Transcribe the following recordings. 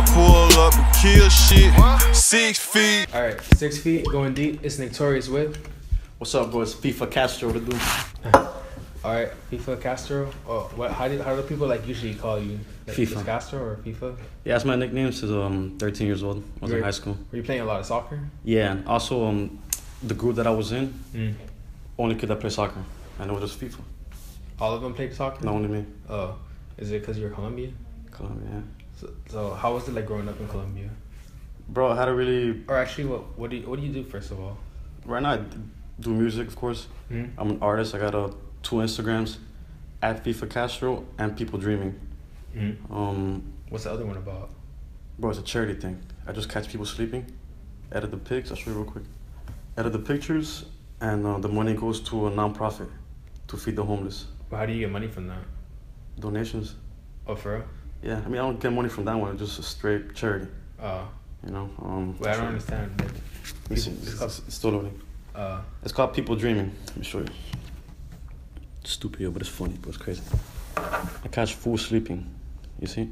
I pull up and kill shit. Six feet. All right, six feet going deep. It's Nick Torius with. What's up, bro? It's FIFA Castro to do. All right, FIFA Castro. Oh, what? How do how do people like usually call you? Like, FIFA. Castro or FIFA? Yeah, that's my nickname since um 13 years old. I was in high school. Were you playing a lot of soccer? Yeah, and also um the group that I was in, Mm. only kid that play soccer. And it was just FIFA. All of them played soccer. Not only me. Oh, is it because you're Colombian? Colombia, yeah. So, so how was it like growing up in Colombia? Bro, I had a really Or actually, what what do you, what do you do first of all? right now I do music, of course. Mm. I'm an artist. I got uh, two Instagrams, at FIFA Castro and People Dreaming. Mm. Um, What's the other one about? bro, it's a charity thing. I just catch people sleeping, edit the pics. I'll show you real quick. Edit the pictures, and uh, the money goes to a nonprofit to feed the homeless. Well, how do you get money from that? Donations. Oh, for real? Yeah, I mean I don't get money from that one. It's just a straight charity. Oh, You know. Um, wait, I don't understand. Like. It's, it's, it's still loading. uh, It's called People Dreaming. Let me show you. Stupid, yo, but it's funny, but it's crazy. I catch fools sleeping, you see?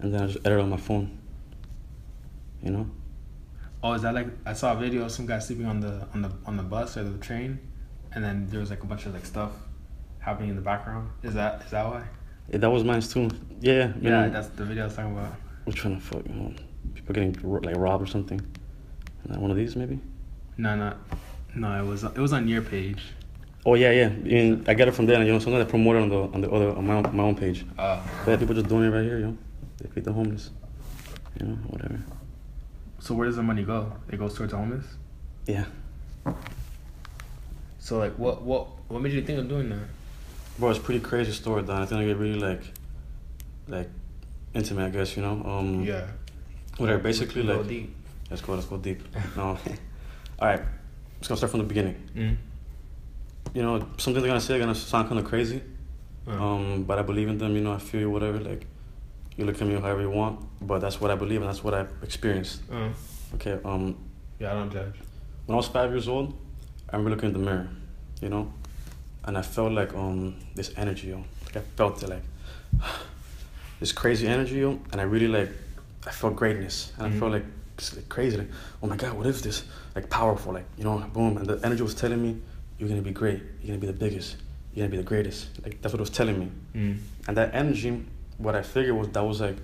And then I just edit on my phone. You know? oh, is that like I saw a video of some guy sleeping on the on the on the bus or the train, and then there was like a bunch of like stuff happening in the background. Is that is that why? Yeah, that was mine too. Yeah, yeah. Yeah, know, that's the video I was talking about. I'm trying to fuck, you know, people getting ro- like robbed or something. And then one of these maybe? No, not. No, it was it was on your page. Oh yeah, yeah. I mean, I get it from there. You know, sometimes I promote it on the on the other on my own, my own page. Uh, But yeah, people just doing it right here, yo. Know? They feed the homeless. You know, whatever. so where does the money go? It goes towards the homeless. Yeah. So like, what what what made you think of doing that? Bro, it's a pretty crazy story, Don. I think I get really like, like, intimate. I guess you know. Um, Yeah. Whatever. Basically, Go like, deep. let's go. Let's go deep. no. All right. Let's go start from the beginning. Mm. You know, something they're gonna say are gonna sound kind of crazy. Uh, Um, but I believe in them. You know, I feel you. Whatever. Like, you look at me however you want. But that's what I believe, and that's what I've experienced. uh, Okay. Um, yeah, I don't judge. when I was five years old, I remember looking in the mirror, you know, and I felt like um this energy, yo. Like I felt it, like this crazy energy, yo, and I really like I felt greatness, and I Mhm. felt like, like crazy, like oh my god, what is this? Like powerful, like you know, boom, and the energy was telling me you're gonna be great, you're gonna be the biggest, you're gonna be the greatest. Like that's what it was telling me, Mm. and that energy, what I figured was that was like,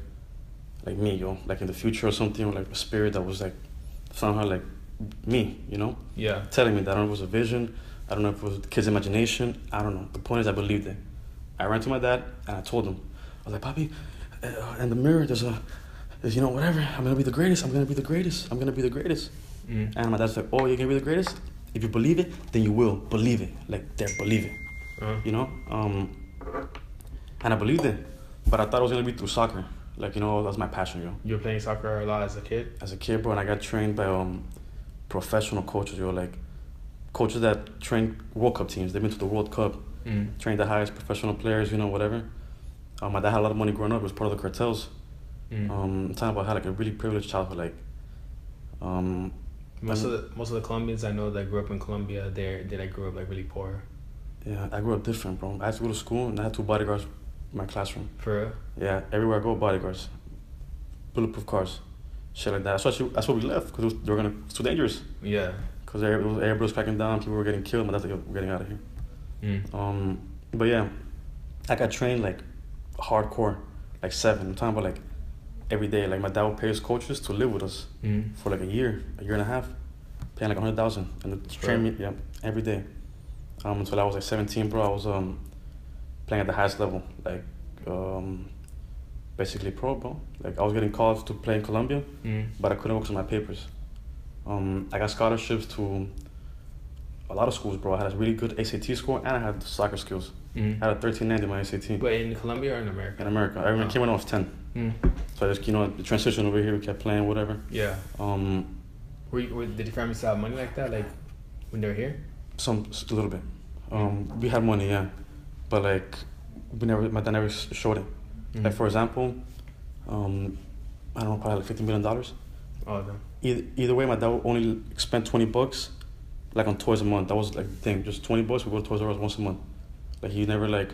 like me, yo, like in the future or something, or like a spirit that was like somehow like me, you know Yeah. telling me that I don't know if it was a vision, I don't know if it was the kid's imagination, I don't know. The point is, I believed it. I ran to my dad and I told him, I was like, Papi, uh, in the mirror, there's a, there's, you know, whatever, I'm gonna be the greatest, I'm gonna be the greatest, I'm gonna be the greatest. Mm. And my dad's like, Oh, you're gonna be the greatest? If you believe it, then you will believe it. Like, there, believe it, Uh, you know? Um, and I believed it, but I thought it was gonna be through soccer. Like, you know, that's my passion, yo you were playing soccer a lot as a kid. as a kid, bro, and I got trained by um professional coaches, yo, like coaches that train World Cup teams. They've been to the World Cup, Mm. trained the highest professional players, you know, whatever. Um, my dad had a lot of money growing up. He was part of the cartels. Mm. Um, I'm talking about I had like a really privileged childhood. Like, um, most of the most of the Colombians I know that grew up in Colombia, they they like grew up like really poor. yeah, I grew up different, bro. I had to go to school and I had two bodyguards in my classroom. For real. Yeah, everywhere I go, bodyguards, bulletproof cars, shit like that. That's what that's what we left because they were gonna. It's too dangerous. Yeah. Because everybody was cracking down, people were getting killed. My dad's like, we're getting out of here. Mm. Um, but yeah, I got trained like hardcore, like seven. I'm talking about like every day. Like my dad would pay his coaches to live with us Mm. for like a year, a year and a half, paying like a hundred thousand, and train me, yeah, every day. Um, until I was like seventeen, bro. I was um playing at the highest level, like um basically pro, bro. Like I was getting calls to play in Colombia, Mm. but I couldn't work on my papers. Um, I got scholarships to a lot of schools, bro. I had a really good ACT score and I had soccer skills. Mm. I had a 1390 in my ACT But in Colombia or in America? in America. I Oh. came when I was 10. Mm. So I just, you know, the transition over here, we kept playing, whatever. Yeah. Um, Were, you, were did your family still have money like that, like when they were here? some, a little bit. Um, we had money, yeah. But like, we never, my dad never showed it. Mm. Like, for example, um, I don't know, probably like $50 million. Oh. Either, either way, my dad would only spend 20 bucks like on toys a month. That was like the thing, just 20 bucks, we go to Toys R Us once a month. Like he never like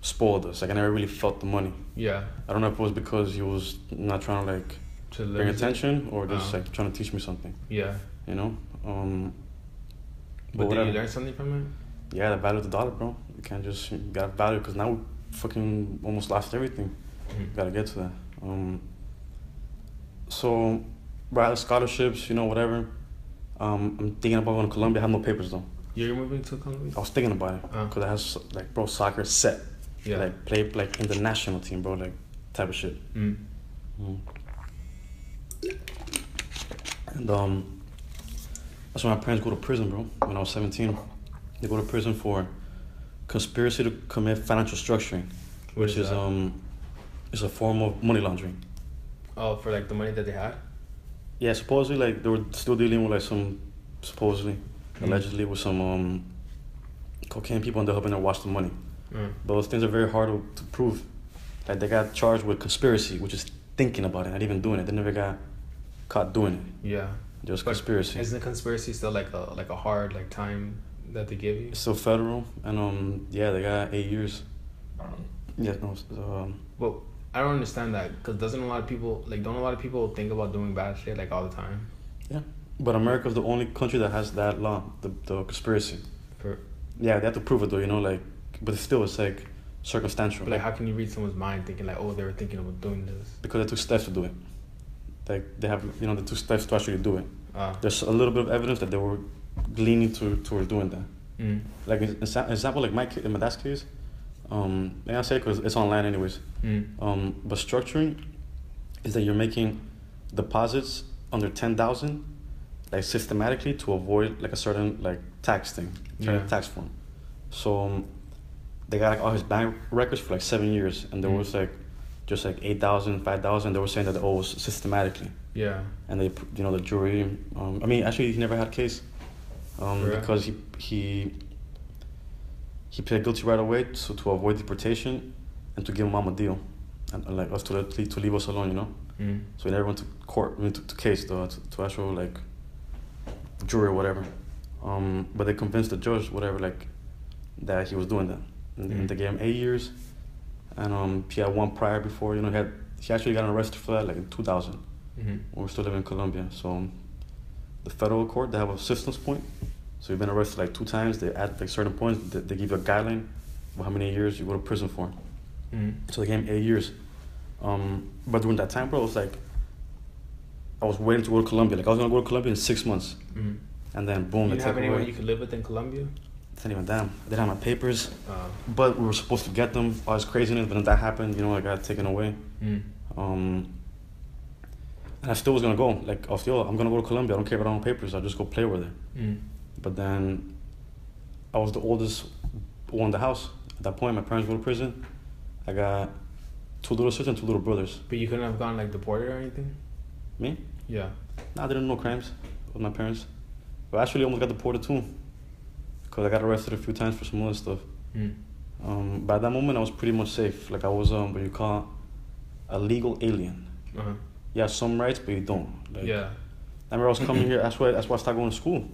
spoiled us. Like I never really felt the money. Yeah. I don't know if it was because he was not trying to like To bring attention or just Uh. like trying to teach me something. Yeah. You know. Um, But did whatever. you learn something from it? Yeah, the value of the dollar, bro. You can't just you gotta value because now we fucking almost lost everything. Mhm. Gotta get to that. Um, so, right, scholarships, you know, whatever. Um, I'm thinking about going to Colombia. I have no papers though. You're moving to Colombia? I was thinking about it Uh. because I have like, bro, soccer set. Yeah. Like play like in the national team, bro. Like type of shit. Mm. Mm. And um, that's when my parents go to prison, bro. When I was 17, they go to prison for conspiracy to commit financial structuring, What which is that? um, is a form of money laundering. Oh, for like the money that they had? Yeah, supposedly like they were still dealing with like some supposedly, Mm. allegedly with some um, cocaine people and they're helping them wash the money. Mm. Those things are very hard to, to prove. Like they got charged with conspiracy, which is thinking about it, not even doing it. They never got caught doing it. Yeah. Just But conspiracy. Isn't the conspiracy still like a like a hard like time that they give you? It's still federal, and um, yeah, they got eight years. Yeah, no, um, Well, I don't understand that because doesn't a lot of people like don't a lot of people think about doing bad shit like all the time? Yeah, but America's the only country that has that law, the the conspiracy. For Yeah, they have to prove it though, you know, like, but still, it's like circumstantial. but like how can you read someone's mind thinking like oh they were thinking about doing this? because they took steps to do it. Like they have, you know, the two steps to actually do it. Uh, There's a little bit of evidence that they were leaning to towards doing that. mm, Like example, like my ca- in my dad's case, um, and I say because it's online anyways. mm, Um, but structuring is that you're making deposits under ten thousand, like systematically to avoid like a certain like tax thing, certain Yeah. tax form. So um, they got like all his bank records for like seven years, and there Mm. was like just like 8,000, 5,000. They were saying that it was systematically, yeah. and they you know the jury. Um, I mean, actually, he never had a case um, because he he he pled guilty right away so to avoid deportation and to give mom a deal and, like us to let, to leave us alone, you know. Mm, So he never went to court, I mean, to, to case, though, to, to actual, like, jury or whatever. Um, but they convinced the judge, whatever, like, that he was doing that. And, Mhm. they gave him eight years. And um, he had one prior before, you know, he, had, he actually got arrested for that, like, in 2000, mm-hmm. we were still living in Colombia. So um, the federal court, they have a systems point. So you've been arrested, like, two times. They add, like, certain points. They, they give you a guideline of how many years you go to prison for. Mm, So they gave him eight years. Um, but during that time, bro, it was like I was waiting to go to Colombia. Like I was gonna go to Colombia in six months, mm. and then boom, You they didn't have away. you could live with in Colombia? It's not even damn. I didn't have my papers, Uh, but we were supposed to get them. All this craziness, but then that happened. You know, I got taken away. mm, Um, and I still was gonna go. Like I was still, I'm gonna go to Colombia. I don't care about my papers. I'll just go play over there. mm. But then I was the oldest one in the house. At that point, my parents go to prison. I got two little sisters and two little brothers. But you couldn't have gone like deported or anything? Me? Yeah. Nah, I didn't know crimes with my parents. But I actually almost got deported too. Because I got arrested a few times for some other stuff. Mm. Um, by that moment, I was pretty much safe. Like, I was, um, what you call a legal alien. Uh-huh. You have some rights, but you don't. Like, Yeah. I remember I was coming here, that's why, that's why I started going to school.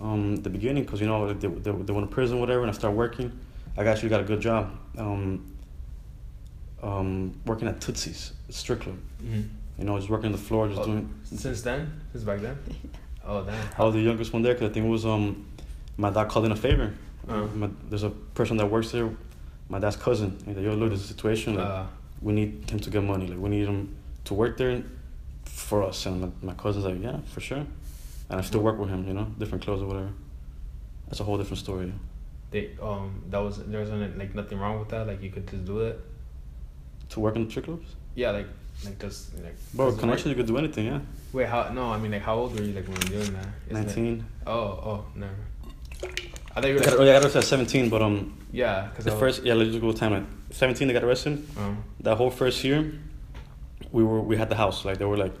Um, the beginning, because, you know, they, they, they went to prison, whatever, and I started working. I actually got a good job. Um, um, working at Tootsie's, Strickland club. Mm. You know, just working on the floor, just Oh, doing Since then? Since back then? Oh, damn. I was the youngest one there because I think it was um, my dad called in a favor. Uh. My, there's a person that works there, my dad's cousin. He's like, yo, look, there's a situation. Like, Uh, we need him to get money. Like, we need him to work there for us. And my, my cousin's like, yeah, for sure. And I still work with him, you know, different clothes or whatever. That's a whole different story. they, um, that was, there wasn't like nothing wrong with that? Like you could just do it? To work in the trick clubs? Yeah, like, like just, like. Bro, connection, you could do anything, yeah. Wait, how, no, I mean, like, how old were you, like, when you were doing that? Isn't it- 19. Oh, oh, never. I thought you I were got, like, oh, yeah, I got arrested at 17, but um, yeah, because the first, yeah, go time. Like, 17, they got arrested. Um, that whole first year, we were we had the house. Like they were like,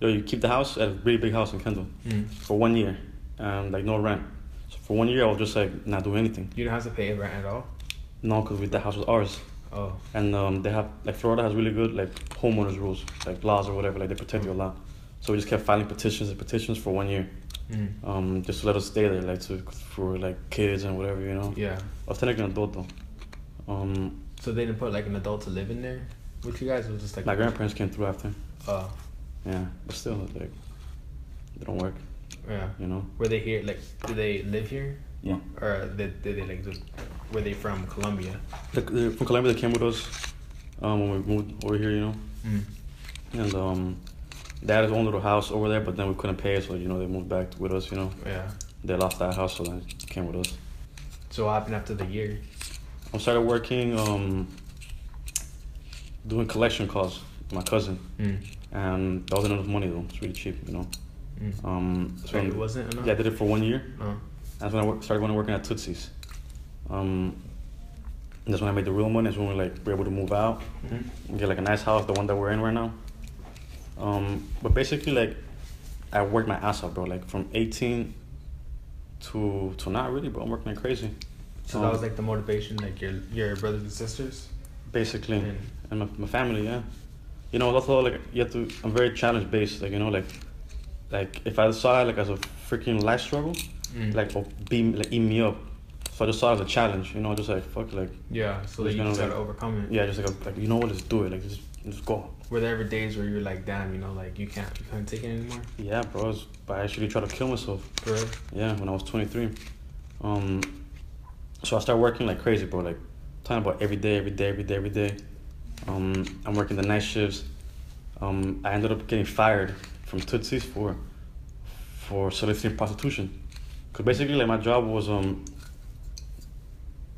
yo, you keep the house at a really big house in Kendall mm. for one year, and like no rent. So for one year, I was just like not doing anything. You do not have to pay rent at all? No, because the house was ours, Oh, and um, they have like Florida has really good like homeowners rules, like laws or whatever. Like they protect you a lot. So we just kept filing petitions and petitions for one year, mm. um, just to let us stay there, like to for like kids and whatever, you know. yeah. I was technically an adult though. Um, So they didn't put like an adult to live in there with you guys. Was just like My grandparents came through after. Uh, Yeah, but still, like, they don't work. yeah. You know. Were they here? Like, do they live here, Yeah. or did, did they like just? Were they from Colombia? The, the, from Colombia, they came with us um, when we moved over here. You know. Mm. And um, they had his own little house over there, but then we couldn't pay it, so you know they moved back with us. You know, Yeah. they lost that house, so they came with us. So what happened after the year? I started working, um, doing collection calls. with My cousin, Mm. And that wasn't enough money though. It's really cheap, you know. Mm. Um, so Wait, it wasn't enough. yeah, I did it for one year. Oh. That's when I work, started when I working at Tootsie's. Um, that's when I made the real money. That's when we like were able to move out Mhm. and get like a nice house, the one that we're in right now. Um, but basically, like, I worked my ass off, bro. Like from 18 to to not really, bro. I'm working like crazy. So Um, that was like the motivation, like your your brothers and sisters. basically, And- and my, my family, yeah. You know, also like you have to. I'm very challenge based, like you know, like, like if I saw it like as a freaking life struggle, Mm. like or beam like eat me up. So I just saw it as a challenge, you know, just like fuck, like Yeah. So that you just gotta like- overcome it. yeah, just like like you know what, let's do it, like just just go. Were there ever days where you were like, damn, you know, like you can't, you can't take it anymore? Yeah, bro. I, was, I actually tried to kill myself. For real? Yeah, when I was 23. Um, so I started working like crazy, bro. Like, talking about every day, every day, every day, every day. Um, I'm working the night shifts. Um, I ended up getting fired from Tootsie's for for soliciting prostitution. Cause basically, like my job was um.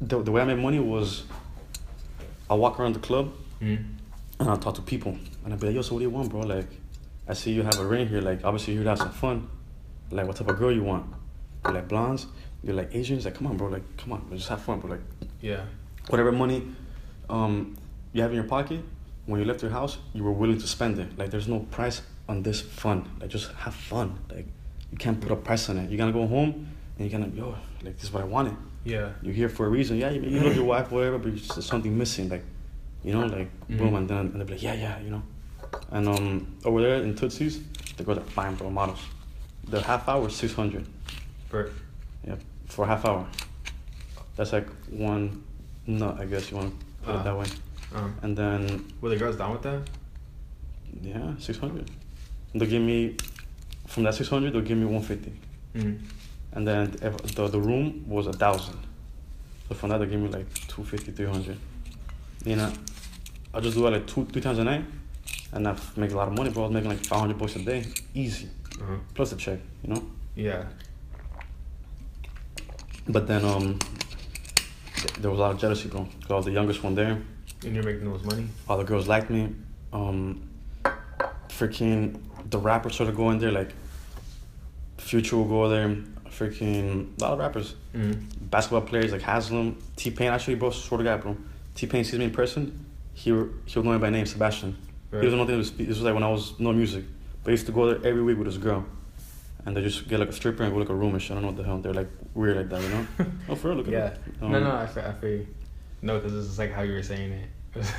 The, the way I made money was, I walk around the club Mm. and I'll talk to people and I'll be like, yo, so what do you want, bro? Like, I see you have a ring here. Like, obviously you're have some fun. Like, what type of girl you want? You're like blondes. You're like Asians. Like, come on, bro. Like, come on, just have fun, bro. Like, Yeah. whatever money um, you have in your pocket, when you left your house, you were willing to spend it. Like, there's no price on this fun. Like, just have fun. Like, you can't put a price on it. You're gonna go home and you're gonna, yo, like, this is what I wanted. Yeah. You're here for a reason. Yeah, you, you love your wife, whatever, but there's just something missing. Like, you know, like, boom, Mhm. and then and they'll be like, yeah, yeah, you know. And um, over there in Tootsie's, they girls are fine, bro, models. The half hour is 600. For Yeah, for a half hour. That's like one nut, I guess you want to put Ah. it that way. Um, And then, were the girls down with that? yeah, 600. They'll give me, from that 600, they'll give me 150. Mm. And then if the, the room was a thousand. So from that, they give me like 250, 300. You know, I just do it like two, three times a night. And I make a lot of money, bro. I was making like 500 bucks a day. Easy. Uh-huh. Plus the check, you know? Yeah. But then, um, there was a lot of jealousy, bro. 'Cause I was the youngest one there. And you're making those money. all the girls liked me. Um, freaking the rappers started going there. Like Future will go there. Freaking a lot of rappers, Mm. basketball players like Haslem, T Pain. Actually, bro, swear to God, bro. T Pain sees me in person. He he'll know me by name, Sebastian. He Right. doesn't know this. This was like when I was no music, but I used to go there every week with this girl. And they just get like a stripper and go like a room and shit. I don't know what the hell. They're like weird like that, you know? oh, for real, look at Yeah. no, Um, no, I feel, I feel you. No, because this is like how you were saying it.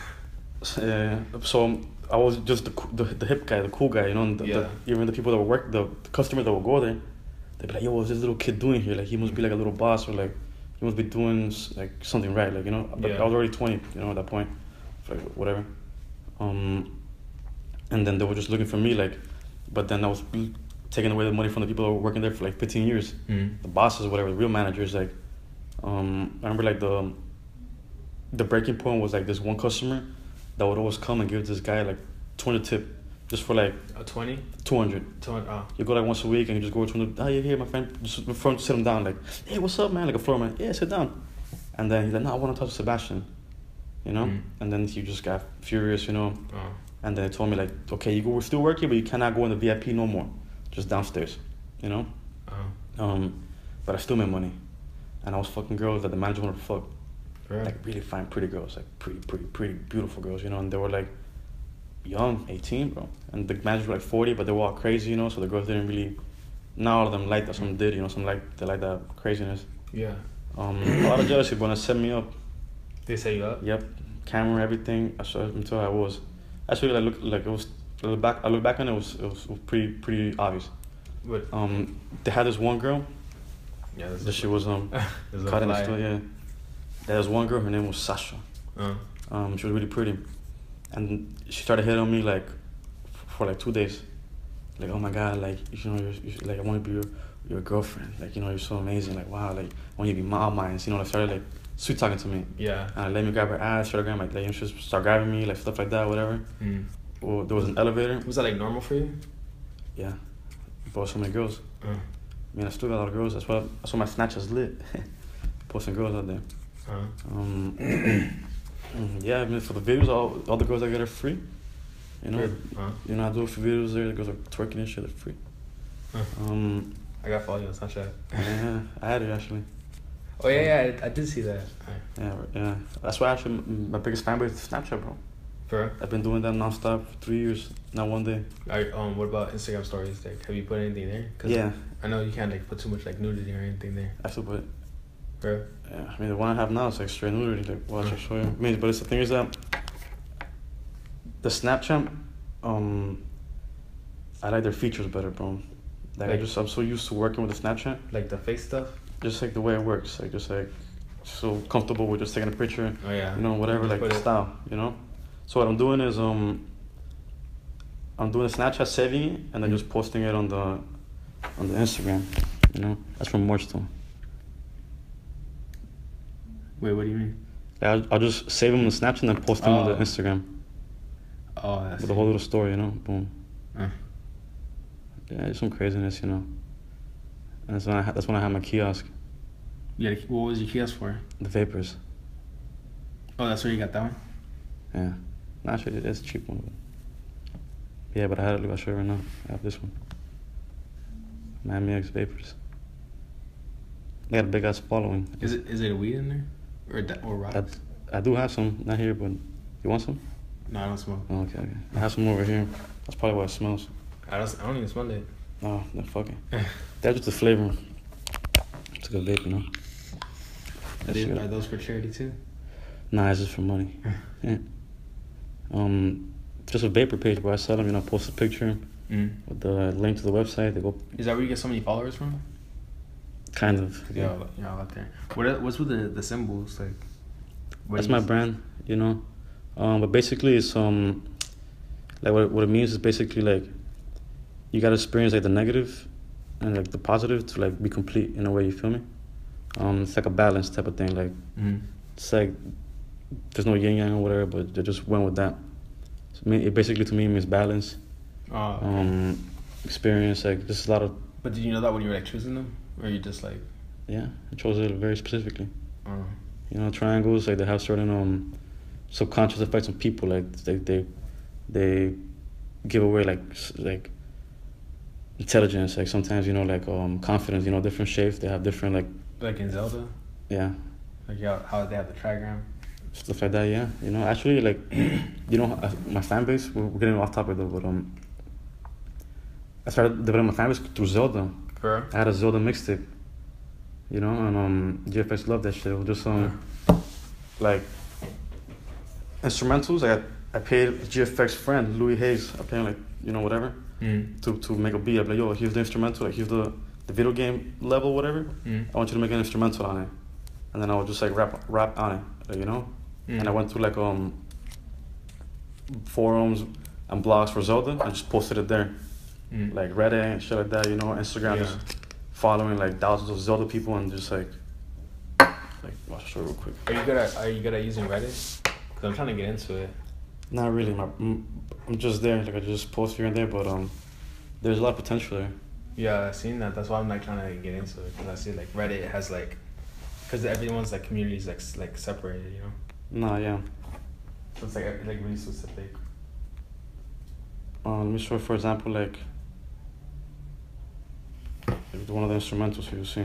Yeah, so I was just the, the the hip guy, the cool guy, you know. And the, Yeah. the, even the people that would work, the, the customers that would go there, they'd be like, "Yo, what's this little kid doing here? Like, he must be like a little boss, or like, he must be doing like something right, like you know." But Yeah. I was already twenty, you know, at that point, like whatever. Um, and then they were just looking for me, like, but then I was taking away the money from the people that were working there for like fifteen years mm. the bosses, whatever, the real managers, like, um, I remember like the, the breaking point was like this one customer that would always come and give this guy like 20 tip just for like A 20? 200. 200, oh. You go like once a week and you just go to him, oh, you're here, my friend, just in front, sit him down, like, hey, what's up, man? Like a floor man, yeah, sit down. And then he's like, no, I want to talk to Sebastian, you know? Mm. And then he just got furious, you know? Oh. And then he told me like, okay, you go, we're still working, but you cannot go in the VIP no more, just downstairs, you know? Oh. Um, but I still made money, and I was fucking girls that the manager wanted to fuck, Real? like really fine, pretty girls, like pretty, pretty, pretty beautiful girls, you know. And they were like young, eighteen, bro, and the managers were like forty, but they were all crazy, you know. So the girls didn't really, not all of them liked that. Some did, you know. Some like they like that craziness. yeah. Um, a lot of jealousy, but it set me up. They set you up? Yep, camera, everything. I saw until I was, actually, like look, like it was. I look back, I look back on it, it was, it was, pretty, pretty obvious. What? Um, they had this one girl Yeah, this she was um a cutting the store, yeah. There was one girl, her name was Sasha. Uh, Um, she was really pretty, and she started hitting on me like f- for like two days. Like, oh my god, like you know, you're, you like I want to be your, your girlfriend. Like you know, you're so amazing. Like wow, like I want you to be my mine. You know, like started like sweet talking to me. Yeah. And I let me grab her ass, started grabbing like, like she just start grabbing me, like stuff like that, whatever. Mm. Well, there was an elevator. Was that like normal for you? Yeah, brought so many girls. Uh, I mean, I still got a lot of girls. That's why that's why my Snapchat is lit. Posting girls out there. Um, yeah, I mean, for the videos, all, all the girls I get are free. You know, good. Uh, you know, I do a few videos there. The girls are twerking and shit. They're free. Huh. Um, I got follow you on Snapchat. yeah, I had it actually. Oh yeah, yeah, I, I did see that. Alright. Yeah, yeah. That's why actually m- my biggest fan base is Snapchat, bro. For? I've been doing that nonstop for three years, not one day. Alright, um, what about Instagram stories? Like, have you put anything there? 'Cause Yeah, I know you can't like put too much like nudity or anything there. I still put. Yeah, I mean the one I have now is like straight nudity. Like, watch, I'll show you. I mean, but it's, the thing is that the Snapchat, um, I like their features better, bro. Like, I just I'm so used to working with the Snapchat, Like the face stuff. just like the way it works, like just like so comfortable with just taking a picture, Oh yeah. you know, whatever, like the style, you know. So what I'm doing is um, I'm doing a Snapchat saving it and then Mm. just posting it on the on the Instagram, you know. That's from March though. Wait, what do you mean? Yeah, I'll, I'll just save them on the Snapchat and then post them on the Oh. Instagram Oh, that's with a whole little story, you know. Boom. Uh. Yeah, it's some craziness, you know. And that's when I ha- that's when I had my kiosk, Yeah. What was your kiosk for? the vapors. Oh, that's where you got that one. Yeah, nah, actually it's a cheap one. Yeah, but I had it. I'll show you right now. I have this one. Miami X vapors. They got a big ass following. Is it is it a weed in there, or da- or rocks? I do have some, not here, but you want some? No, I don't smoke. Oh, okay, okay. I have some over here. That's probably why it smells. I don't. I don't even smell it. No, no fucking. That's just the flavor. It's a good vape, you know. Are, That's they, are those for charity too? Nah, it's just for money. yeah. Um, just a vapor page where I sell them. You know, post a picture Mm. with the link to the website. They go Is that where you get so many followers from? Kind of. Yeah, yeah, out there. What what's with the the symbols like? That's my brand, you know. Um, but basically, it's um, like what what it means is basically like you gotta experience like the negative and like the positive to like be complete in a way. You feel me? Um, it's like a balance type of thing. Like Mm. it's like there's no yin yang or whatever, but they just went with that. So I mean, it basically to me means balance, okay. um, experience. Like there's a lot of but did you know that when you were like choosing them, or you just like? yeah. I chose it very specifically. Uh, You know, triangles like they have certain um subconscious effects on people. Like they they they give away like like intelligence. Like sometimes you know like um confidence. You know, different shapes. They have different like like in Zelda, yeah like yeah, how they have the trigram. stuff like that. Yeah, you know, actually like you know uh, my fan base. We're, we're getting off topic though, but um. I started developing my fan base through Zelda. For I had a Zelda mixtape, you know, and um, GFX loved that shit. It was just um, like instrumentals. I got, I paid GFX friend Louis Hayes. I paid him like you know whatever mm. to to make a beat. I'm like, yo, here's the instrumental. Like here's the the video game level, whatever. Mm. I want you to make an instrumental on it, and then I would just like rap rap on it, like, you know. Mm. And I went to like um forums and blogs for Zelda. I just posted it there, Mm. like Reddit and shit like that. You know, Instagram Yeah. just following like thousands of Zelda people and just like like watch the show real quick. Are you good at Are you good at using Reddit? Cause I'm trying to get into it. Not really. My I'm just there. Like I just post here and there, but um, there's a lot of potential there. Yeah, I've seen that. That's why I'm like trying to get into it. Cause I see like Reddit has like, cause everyone's like communities like like separated, you know. Nah, yeah. So it's like like really specific. Uh, let me show for example, like like one of the instrumentals. You see.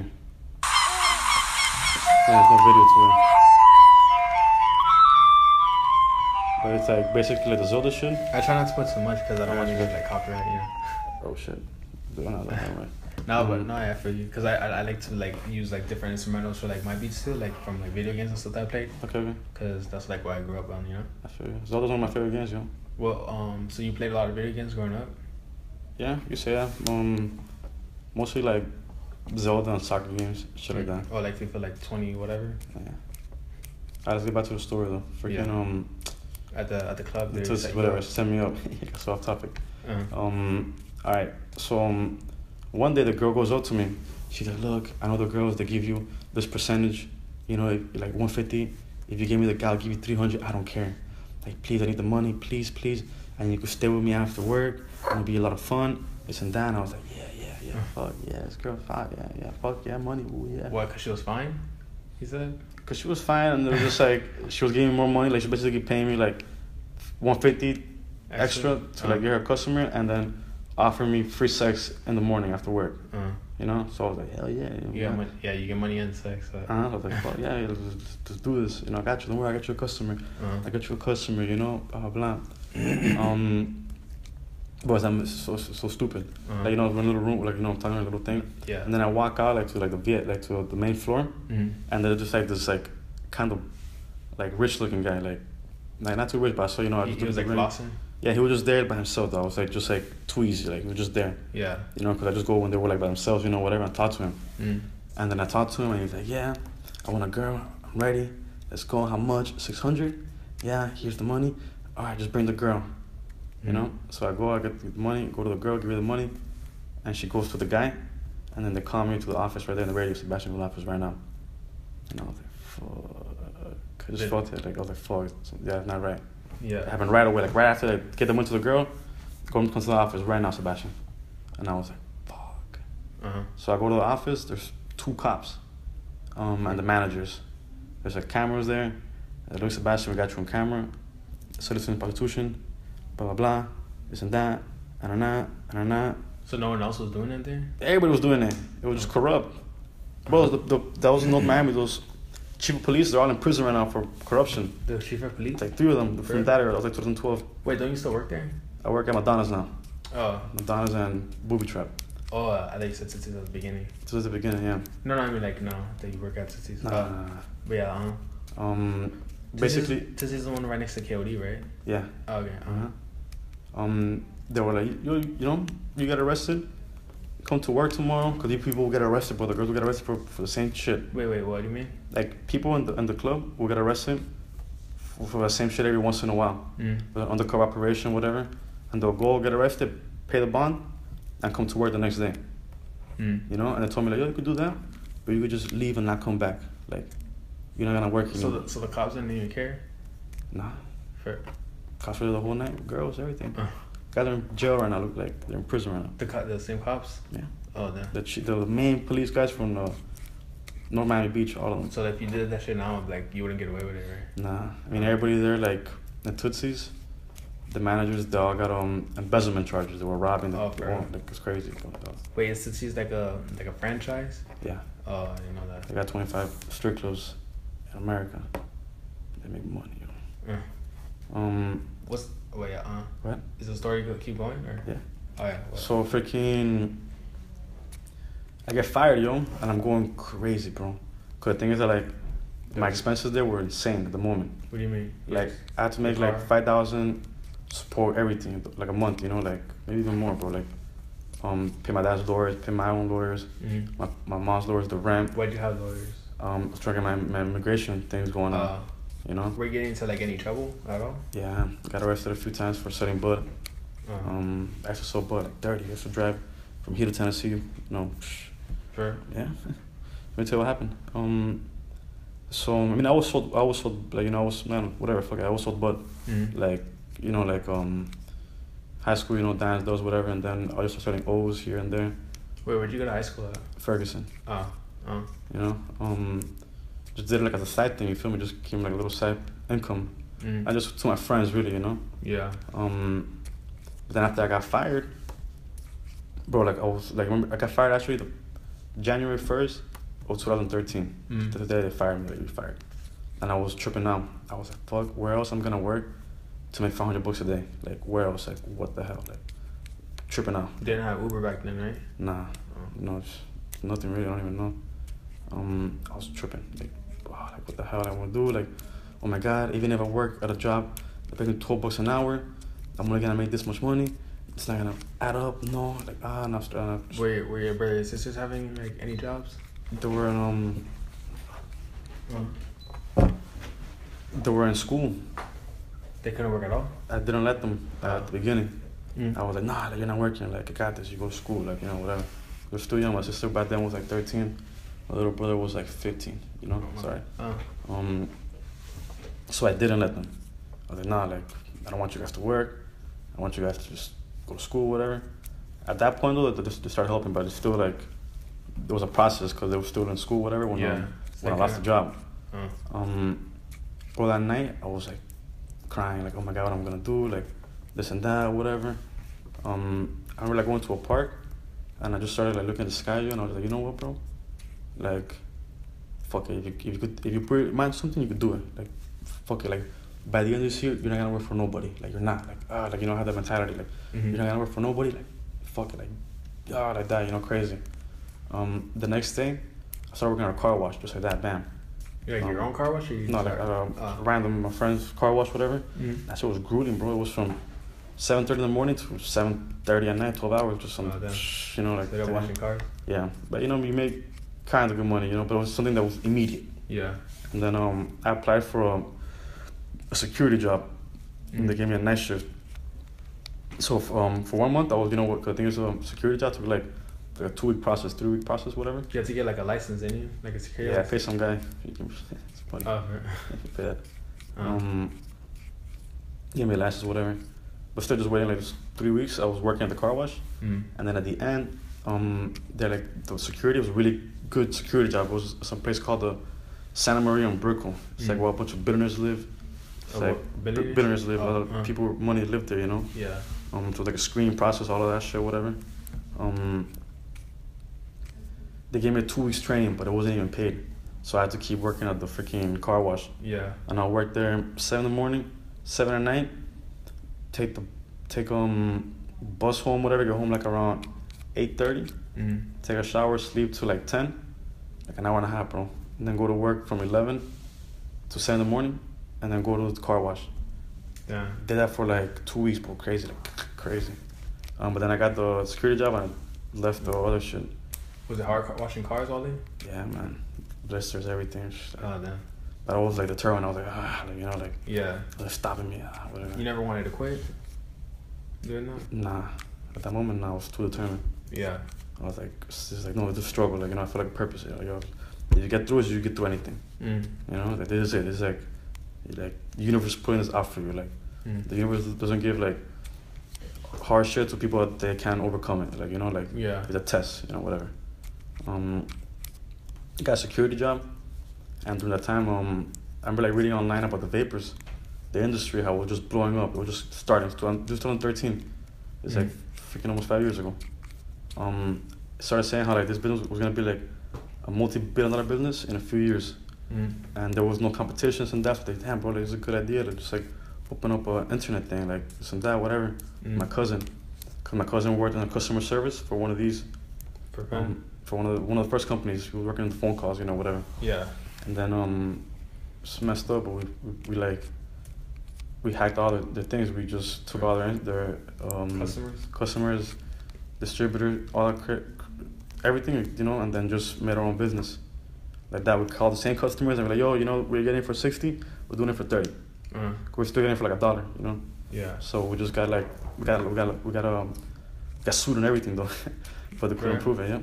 Yeah, there's no video to it. But it's like basically like the Zelda shit. I try not to put too much because I don't want to get like copyright, you know. Oh shit. Doing that like that, right? No, but Mhm. no, yeah, for you, because I, I I like to like use like different instrumentals for like my beats too, like from like video games and stuff that I played, Okay, okay. because that's like what I grew up on, you know. I feel you. Zelda's one of my favorite games, yo. Well, um, so you played a lot of video games growing up. Yeah, you say that. Um, mostly like Zelda and soccer games, shit like that. Or like FIFA like twenty whatever. Yeah. Alright, let's get back to the story though. Freaking Yeah. um, At the at the club. set you whatever. Send me up. So off topic. Uh-huh. Um, all right. So um, one day the girl goes up to me. She's like, "Look, I know the girls. They give you this percentage. You know, like one fifty. If you give me the guy, I'll give you three hundred. I don't care. Like, please, I need the money. Please, please. And you could stay with me after work. It'll be a lot of fun. This and that. And I was like, yeah. Fuck yeah, this girl, fuck yeah, yeah, fuck yeah, money. Ooh, yeah. what? Cause she was fine. He said. Cause she was fine, and it was just like she was giving me more money. Like she basically paying me like one fifty extra to Uh, like get her customer and then offer me free sex in the morning after work. Uh, You know, so I was like, hell yeah. You know, you got money. Yeah, you get money and sex. So. Uh-huh. I was like, well, yeah, yeah let's do this. You know, I got you. Don't worry, I got you a customer. Uh, I got you a customer. You know, blah blah. blah. um, but I'm so so, stupid. uh, Like you know, in a little room, like you know, I'm talking a little thing, Yeah. and then I walk out like to like the Viet, like to the main floor, Mhm. and there's just like this like kind of like rich looking guy, like like not too rich, but I saw you know I He, just he was like at the ring. flossing. Yeah, he was just there by himself though. I was like just like too easy, like he was just there. Yeah. You know, because I just go when they were like by themselves, you know, whatever, and talk to him. Mm. And then I talked to him, and he's like, "Yeah, I want a girl. I'm ready. Let's go. How much? Six hundred? Yeah. Here's the money. All right, just bring the girl. You know. So I go, I get the money, go to the girl, give her the money, and she goes to the guy, and then they call me to the office right there in the radio. Sebastian office right now. And I was like, "Fuck." I just felt it. Like I was like, "Fuck." Yeah, it's not right. It Yeah. happened right away. Like right after I get the money to the girl, go come to the office right now, Sebastian. And I was like, "Fuck." Uh huh. So I go to the office. There's two cops, um, and the managers. There's like cameras there. Luis Sebastian, we got you on camera. Citizen prostitution, blah blah blah, this and that, and that, and that. So no one else was doing anything. Everybody was doing it. It was just corrupt. Bro, the, the, that was in North Miami. Those chief of police, they're all in prison right now for corruption. The chief of police. Like three of them from that era. That was like 2012. Wait, don't you still work there? I work at Madonna's now. Oh. Madonna's and Booby Trap. Oh, uh, I think you said at the beginning. Was the beginning, yeah. No, no, I mean like no, that you work at Tootsies. Nah, Uh, nah, nah, But yeah, uh-huh. Um, Tootsies- basically, Tootsies is the one right next to KOD, right? yeah. Oh, okay. Uh-huh. Uh-huh. Um, they were like, you, you know, you get arrested, come to work tomorrow, because these people will get arrested, but the girls will get arrested for, for the same shit. Wait, wait, what do you mean? Like, people in the, in the club will get arrested for, for the same shit every once in a while. Mm. Undercover operation, whatever. And they'll go get arrested, pay the bond, and come to work the next day. Mm. You know? And they told me, like, yo, you could do that, but you could just leave and not come back. Like, you're not gonna work So the, so the cops didn't even care. Nah. For Cops were there the whole night, girls, everything. Uh. Guys are in jail right now, look like they're in prison right now. the co- the same cops. Yeah. Oh, damn. The, ch- the main police guys from the North Miami Beach, all of them. So if you did that shit now, like you wouldn't get away with it, right? Nah, I mean everybody there, like the Tootsies, the managers, they all got um embezzlement charges. They were robbing the, Oh, the for whole- real? like it's crazy. Uh, Wait, is Tootsies like a like a franchise? yeah, Oh, I didn't know that. they got 25 strip clubs in America. They make money. Yo. Uh, Um, what's wait? Uh, what? is the story go keep going or? Yeah. Oh yeah. What? So freaking, I get fired, yo, and I'm going crazy, bro. Cause the thing is that like my expenses there were insane at the moment. what do you mean? Like I had to make like five thousand, support everything like a month. You know, like maybe even more, bro. Like, um, pay my dad's lawyers, pay my own lawyers, hmm my my mom's lawyers, the rent. Why'd you have lawyers? Um, I was trying to get my, my immigration things going on. You know. were you getting into like any trouble at all? Yeah, got arrested a few times for selling bud. Uh, Um, I actually sold bud like dirty. I used to drive from here to Tennessee. You know, for yeah. Let me tell you what happened. Um, so I mean, I was sold. I was sold like you know, I was man, whatever. Fuck it. I was sold bud. mm like you know like um high school you know dance those whatever and then I just selling O's here and there Wait, where'd you go to high school at? Ferguson Oh, oh. you know um just did it like as a side thing you feel me just came like a little side income Mm. I just to my friends really you know yeah. um but then after I got fired bro like I was like remember I got fired actually the January 1st of 2013 Mm. the day they fired me, they fired. And I was tripping out. I was like, fuck, where else I'm gonna work to make 500 bucks a day? Like, where else? Like, what the hell? Like, tripping out. They didn't have Uber back then, right? Nah, Oh. no, nothing really. I don't even know. Um, I was tripping. Like, wow, like what the hell I want to do? Like, oh my god, even if I work at a job, I pay me 12 bucks an hour, I'm only gonna make this much money. It's not gonna add up. No, like ah, no, uh, Were your, were your brothers and sisters having like any jobs? they were in, um, they were in school. They couldn't work at all. I didn't let them uh, at the beginning. Mm. I was like, nah, like, you're not working. Like, I got this. You go to school. Like, you know, whatever. We're still young. My sister back then was like 13. My little brother was like 15. You know, sorry. Uh, Um, so I didn't let them. I was like, nah, like, I don't want you guys to work. I want you guys to just go to school, whatever. At that point, though, they, they started helping, but it's still like, there was a process because they were still in school, whatever, when, Yeah. um, It's when I lost a- the job. uh, Um, well, that night, I was like crying, like, oh my God, what I'm gonna do, like, this and that, whatever. Um, I remember like going to a park, and I just started like looking at the sky, and I was like, you know what, bro? Like, fuck it. If you, if you could, if you put mind something, you could do it. Like, fuck it. Like, by the end of this year, you're not gonna work for nobody. Like, you're not. Like, ah, like you don't have that mentality. Like, Mhm. you're not gonna work for nobody. Like, fuck it. Like, ah, like that. You know, crazy. Um, the next day, I started working at a car wash, just like that. Bam. you like your Um, own car wash or you No, like uh, uh, random my friend's car wash, whatever. mm. That shit was grueling, bro. It was from seven thirty in the morning to seven thirty at night, twelve hours, just some, Oh, you know, like of washing cars. yeah. But you know, you make kind of good money, you know. But it was something that was immediate. Yeah. And then um, I applied for a, a security job, and they Mm. gave me a night shift. So f- um, for one month, I was, you know, what I think it was a security job to be like, like a two week process, three week process, whatever. You have to get like a license in you, like a security. Yeah, I paid some guy. it's funny. Oh, Pay that. uh, Um, gave me a license, whatever. But still, just waiting like three weeks. I was working at the car wash, mm. and then at the end, um, they're like the security was really good security job. It was some place called the Santa Maria in Brickell. It's like Mm. where a bunch of billionaires live. It's Oh, like billionaires? billionaires live. a lot Oh, of uh. people money live there, you know. Yeah. Um, so like a screening process, all of that shit, whatever. Um, they gave me a two weeks training, but it wasn't even paid. So I had to keep working at the freaking car wash Yeah. and I worked there seven in the morning, seven at night. Take the take um bus home, whatever. Get home like around eight thirty. Mm. Take a shower, sleep till like ten, like an hour and a half, bro. And then go to work from eleven to seven in the morning, and then go to the car wash. Yeah. Did that for like two weeks, bro. Crazy, like crazy. Um, but then I got the security job and I left the other shit. Was it hard washing cars all day? Yeah, man. Blisters, everything. Oh, damn. but I was like determined. I was like, ah, like, you know, like Yeah. they're stopping me. Ah, whatever. You never wanted to quit doing that? Nah, at that moment, I was too determined. Yeah. I was like, it's just like, no, it's a struggle. Like, you know, I feel like purpose. You know, if you get through it, you get through anything. Mm. You know, like, this is it. It's like, like, the universe is putting this out for you. Like, Mm. the universe doesn't give, like, hard shit to people that they can't overcome it. Like, you know, like, Yeah. it's a test, you know, whatever. Um, got a security job, and during that time, um, I remember like reading online about the vapors, the industry, how it was just blowing up. It was just starting. Just 2013. It's Mm. like freaking almost five years ago. Um, started saying how like this business was gonna be like a multi-billion-dollar business in a few years, Mm. and there was no competitions and that's like, damn, bro, like, it's a good idea to just like open up a internet thing, like this and that, whatever. Mm. My cousin, cause my cousin worked in a customer service for one of these For um, for one of the, one of the first companies. He was working on the phone calls, you know, whatever. yeah. And then um, it's messed up, but we, we, we like we hacked all the, their things. We just took all their their um, Customers. customers, distributor, all that everything, you know, and then just made our own business. Like that, we call the same customers and we're like, yo, you know, we're getting it for sixty, we're doing it for thirty. Uh, We're still getting it for like a dollar, you know. yeah. So we just got like we got we got we got um got sued and everything though, but they couldn't Right. prove it. Yeah,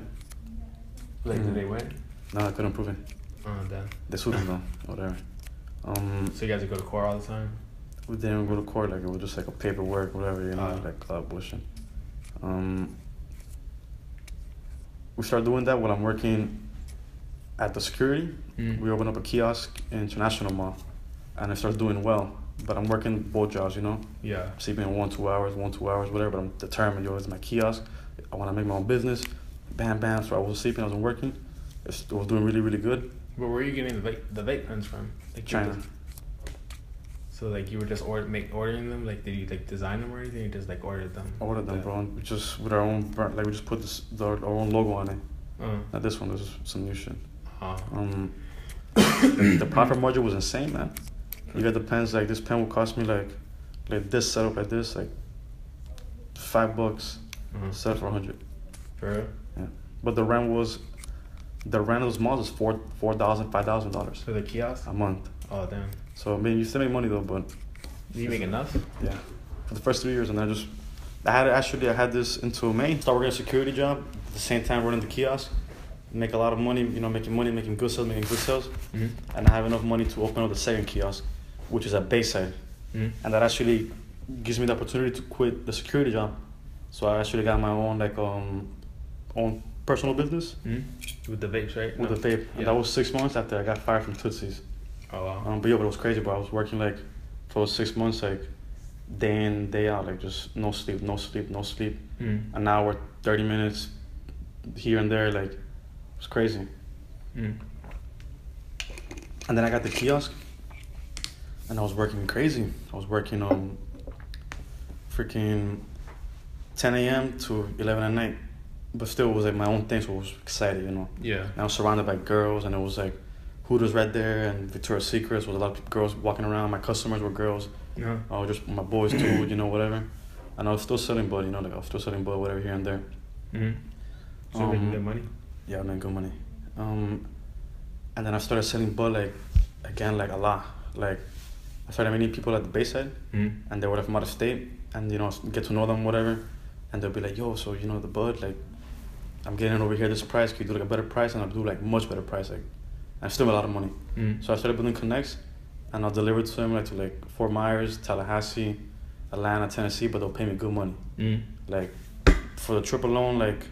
Like, Mm. did they win? no, they couldn't prove it. Oh, damn. They sued us though, whatever. Um, So you guys would go to court all the time? we didn't go to court. Like it was just like a paperwork, whatever, you know, Ah. like that bullshit. Um, we started doing that while I'm working at the security. Mm. We opened up a kiosk in International Mall, and I started doing well. But I'm working both jobs, you know, Yeah. sleeping in one, two hours, one, two hours, whatever. But I'm determined, yo, it's my kiosk. I want to make my own business. Bam, bam. So I wasn't sleeping, I wasn't working. It's- I was doing really, really good. But where are you getting the vape, the vape pens from? Like China. Just- So like you were just order, make ordering them? Like did you like design them or anything? You just like ordered them? I ordered them, The- bro. and We just with our own brand, like we just put this the, our own logo on it. Uh, Not this one. This is some new shit. uh, Um, the profit margin was insane, man. You got the pens. Like this pen would cost me like, like this setup like this, like five bucks. uh, Set for a hundred. for real? But the rent was, the rent of those malls is four four thousand five thousand dollars For the kiosk? a month. Oh damn. So I mean, you still make money though, but Did you make enough? yeah, for the first three years, and I just I had actually I had this until May. Start working a security job at the same time running the kiosk. Make a lot of money, you know, making money, making good sales, making good sales, Mm-hmm. and I have enough money to open up the second kiosk, which is at Bayside, Mm-hmm. and that actually gives me the opportunity to quit the security job. So I actually got my own like um own personal business Mm-hmm. With the vapes, right? with No. the vape. Yeah. And that was six months after I got fired from Tootsie's. Oh wow. Um, but yeah, but it was crazy, bro. I was working like for six months, like day in, day out, like just no sleep, no sleep, no sleep. Mm-hmm. An hour, 30 minutes here and there, like, it was crazy. Mm-hmm. And then I got the kiosk and I was working crazy. I was working on freaking 10 a.m. to 11 at night. But still, it was like my own thing, so I was excited, you know. Yeah. And I was surrounded by girls, and it was like Hooters right there, and Victoria's Secrets was a lot of girls walking around. My customers were girls. I was just my boys too, you know, whatever. And I was still selling bud, you know, like I was still selling bud, whatever here and there. Mm-hmm. So um, making good money. Yeah, I made good money. Um, and then I started selling bud like again, like a lot. Like I started meeting people at the Bayside, Mm-hmm. and they were from out of state, and you know, get to know them, whatever. And they'll be like, "Yo, so you know the bud, like, I'm getting over here this price. Can you do like a better price?" And I'll do like much better price. Like, I still made a lot of money. Mm-hmm. So I started building connects, and I'll deliver to them like to like Fort Myers, Tallahassee, Atlanta, Tennessee, but they'll pay me good money. Mm-hmm. Like for the trip alone, like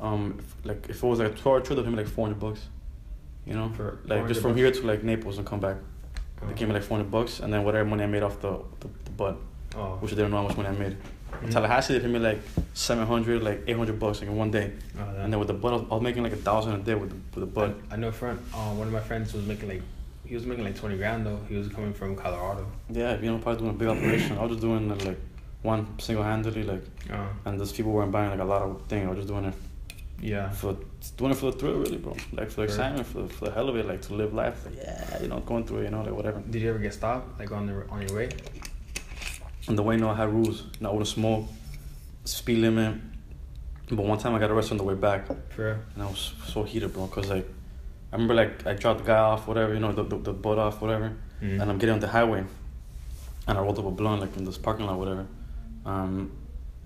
um, if, like if it was like a two-hour trip, they'll pay me like four hundred bucks. You know, For like just from bucks? here to like Naples and come back. They Oh. gave me like four hundred bucks, and then whatever money I made off the the, the bud, Oh. which they don't know how much money I made. Mhm. Tallahassee, they paid me like seven hundred, like eight hundred bucks like in one day, Oh, and then with the bud, I was, I was making like a thousand a day with the, with the bud. I know a friend. Uh, one of my friends was making like he was making like twenty grand though. He was coming from Colorado. Yeah, you know, probably doing a big operation. I was just doing uh, like one single handedly, like, Uh, and those people weren't buying like a lot of things. I was just doing it yeah. for doing it for the thrill, really, bro. Like for the excitement, for, for the hell of it, like to live life. Like, yeah, you know, going through it, you know, like whatever. Did you ever get stopped like on the on your way? And the way, know, I had rules. Know, I wouldn't smoke, speed limit. But one time I got arrested on the way back, real? and I was so heated, bro, because like, I remember like I dropped the guy off, whatever, you know, the, the, the butt off, whatever. Mhm. and I'm getting on the highway, and I rolled up a blunt like in this parking lot, whatever. Um,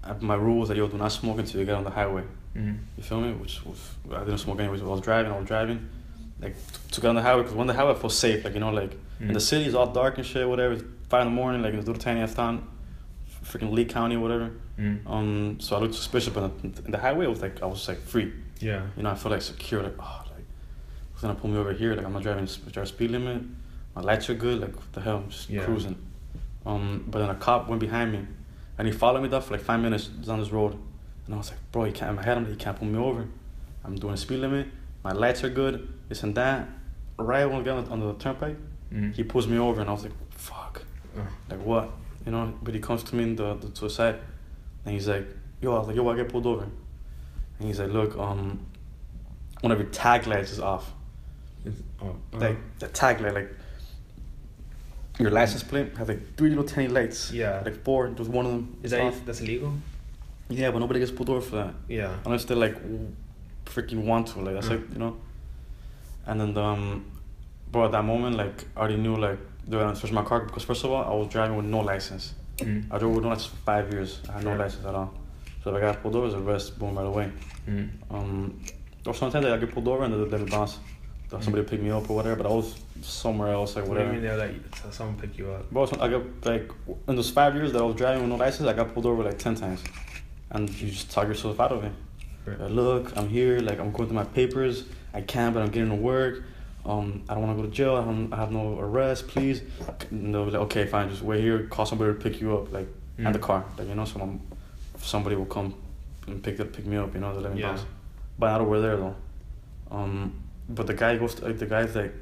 I, my rule was that yo do not smoke until you get on the highway. Mhm. You feel me? Which was I didn't smoke anyways. I was driving, I was driving, like to get on the highway because when the highway I feel safe, like you know, like in the city it's all dark and shit, whatever. Five in the morning, like in this little tiny ass town, freaking Lee County, whatever. Mhm. Um, so I looked suspicious, but in the highway it was like I was like free. Yeah. You know, I felt like secure, like, oh, like, who's gonna pull me over here? Like, I'm not driving driving speed limit. My lights are good. Like, what the hell? I'm just Yeah. cruising. Um, but then a cop went behind me, and he followed me down for like five minutes down this road, and I was like, bro, he can't. In my head, I'm like, he can't pull me over. I'm doing a speed limit. My lights are good. This and that. Right when we get on the, the turnpike, Mhm. he pulls me over, and I was like, fuck. Like what? You know? But he comes to me in the, the to the side, and he's like, yo, I was like, yo, I get pulled over, and he's like, look, um, one of your tag lights is off. It's- uh-huh. Like the tag light, like your license plate has like three little tiny lights. Yeah. Like four, just one of them. Is is that off. that's illegal? Yeah, but nobody gets pulled over for that. Yeah. Unless they like freaking want to. Like that's Mm. like you know. And then um, bro, at that moment, like I already knew like were gonna search my car because first of all, I was driving with no license. Mhm. I drove with no license for five years. I had no Sure. license at all. So if I got pulled over, it was arrest, boom, right away. Mhm. Um, or sometimes I get pulled over and they they bounce. Somebody pick me up or whatever, but I was somewhere else, like What do you mean they're like so someone pick you up? Bro, I got like in those five years that I was driving with no license, I got pulled over like ten times, and you just talk yourself out of it. Right. Like, Look, I'm here. Like I'm going through my papers. I can't, but I'm getting to work. Um, I don't want to go to jail. I, don't, I have no arrest. Please. And they'll be like, okay, fine. Just wait here. Call somebody to pick you up, like at the Mm. car. Like you know, so I'm, somebody will come and pick up, pick me up. You know, the let me Yeah. bounce. But not over there though. Um, but the guy goes to, like the guy's like,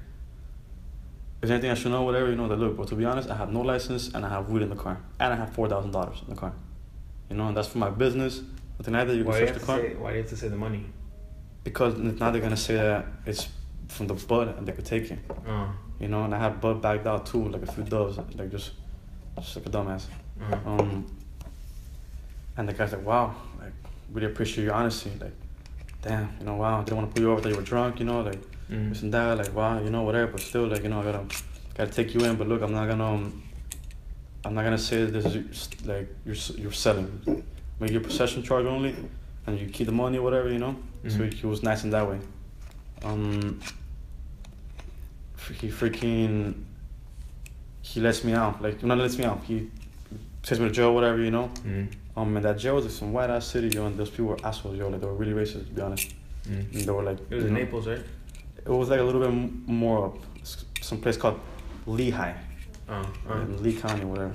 is there anything I should know? Whatever you know. That look, but to be honest, I have no license and I have weed in the car and I have four thousand dollars in the car. You know, and that's for my business. Nothing like that. You can Why do you search the car say? Why do you have to say the money? because now they're gonna say that it's from the bud and they could take it. Oh. You know, and I had bud bagged out too, like a few doves, like just, just like a dumbass. Uh-huh. Um, and the guy's like, wow, like really appreciate your honesty, like, damn, you know, wow, didn't want to pull you over that you were drunk, you know, like Mhm. this and that, like wow, you know, whatever, but still, like you know, I gotta gotta take you in, but look, I'm not gonna, um, I'm not gonna say that this is like you're you're selling. Make your possession charge only, and you keep the money, whatever you know. So Mhm. he, was nice in that way. Um, he freaking, he lets me out. Like not lets me out. He takes me to jail, whatever you know. Mm. Um, and that jail was like some white ass city, yo, and those people were assholes, yo. Like they were really racist, to be honest. Mm. And they were like, It was in know, Naples, right? It was like a little bit more up, some place called Lehigh, Oh, uh, in Lee County, whatever.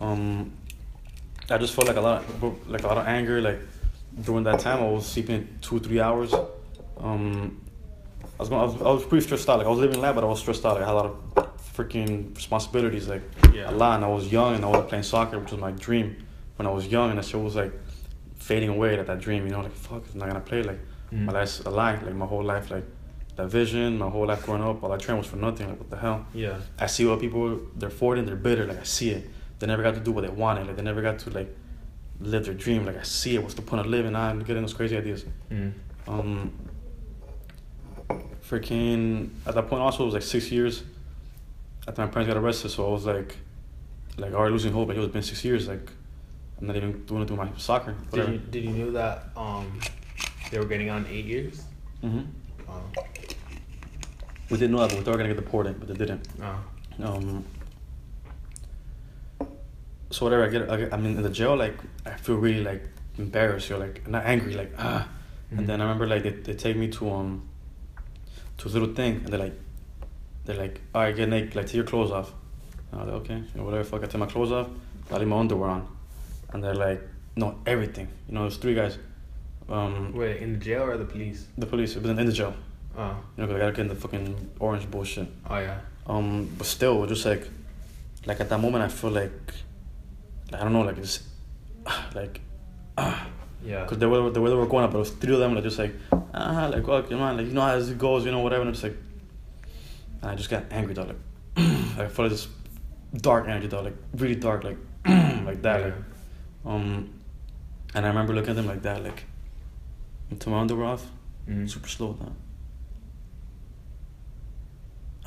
Um, I just felt like a lot, of, like a lot of anger. Like during that time, I was sleeping two, three hours. Um, I was going, I was, I was pretty stressed out. Like I was living life, but I was stressed out. Like, I had a lot of freaking responsibilities, like yeah. a lot. And I was young, and I was playing soccer, which was my dream when I was young. And that shit was like fading away, like that dream. You know, like fuck, I'm not gonna play. Like Mm. my life's a lie. Like my whole life, like that vision, my whole life growing up, all I trained was for nothing. Like what the hell? Yeah. I see what people they're 40 and they're bitter. Like I see it. They never got to do what they wanted. Like they never got to like live their dream. Like I see it. What's the point of living? I'm getting those crazy ideas. Mm. Um, freaking at that point also it was like six years after my parents got arrested. So I was like, like already losing hope. Like it was been six years. Like I'm not even doing it through my soccer. Did you did you know that um they were getting on eight years? hmm Oh. We didn't know that, but we thought we were gonna get deported, but they didn't. Oh. Um, so whatever I get, I, get, I'm in the jail. Like I feel really like embarrassed. You're like not angry, like ah. Mhm. And then I remember like they, they take me to um to a little thing, and they're like they're like all right, get naked, like take your clothes off. And I was like okay, you know, whatever. Fuck, I take my clothes off. I leave my underwear on, and they're like no everything. You know, there's three guys. Um, Wait, in the jail or the police? the police, but in the jail. Oh. You know, 'cause I gotta get in the fucking orange bullshit. Oh yeah. Um, but still, just like, like at that moment, I feel like, I don't know, like it's, like, ah, Yeah. cause the way the way they were going up, but it was three of them, like just like, ah, like, well, come on, like you know how it goes, you know, whatever, and I'm just like, and I just got angry, though, like, like I felt this dark energy, though, like really dark, like, like that, like, um, and I remember looking at them like that, like, until my underwear off, Mm. super slow down.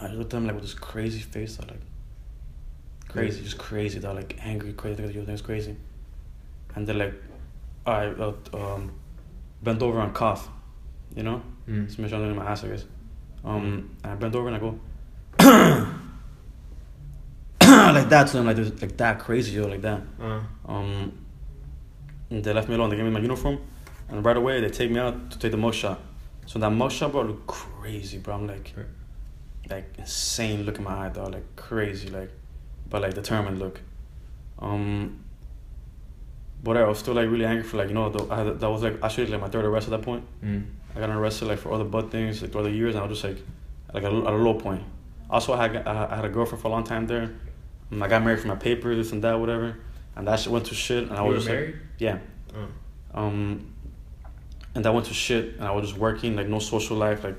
I looked at them like with this crazy face, though, like crazy, just crazy, though, like angry, crazy, like everything's crazy. And they're like, I uh, um, bent over and cough, you know, Mm. smash under my ass, I guess. Um, and I bent over and I go like that to them, like this- like that crazy, yo, like that. Uh. Um, and they left me alone. They gave me my uniform, and right away they take me out to take the mug shot. So that mug shot, bro, looked crazy, bro. I'm like, Right. like insane look in my eye, dog. Like crazy, like, but like determined look. Um, but I was still like really angry for like you know the, I that was like actually like my third arrest at that point. Mm. I got arrested like for other butt things like other years, and I was just like like at a, at a low point. Also, I had I had a girlfriend for a long time there. Um, I got married for my papers, this and that, whatever, and that shit went to shit. And I You was were just like, married? yeah. Oh. Um, and that went to shit, and I was just working, like no social life, like,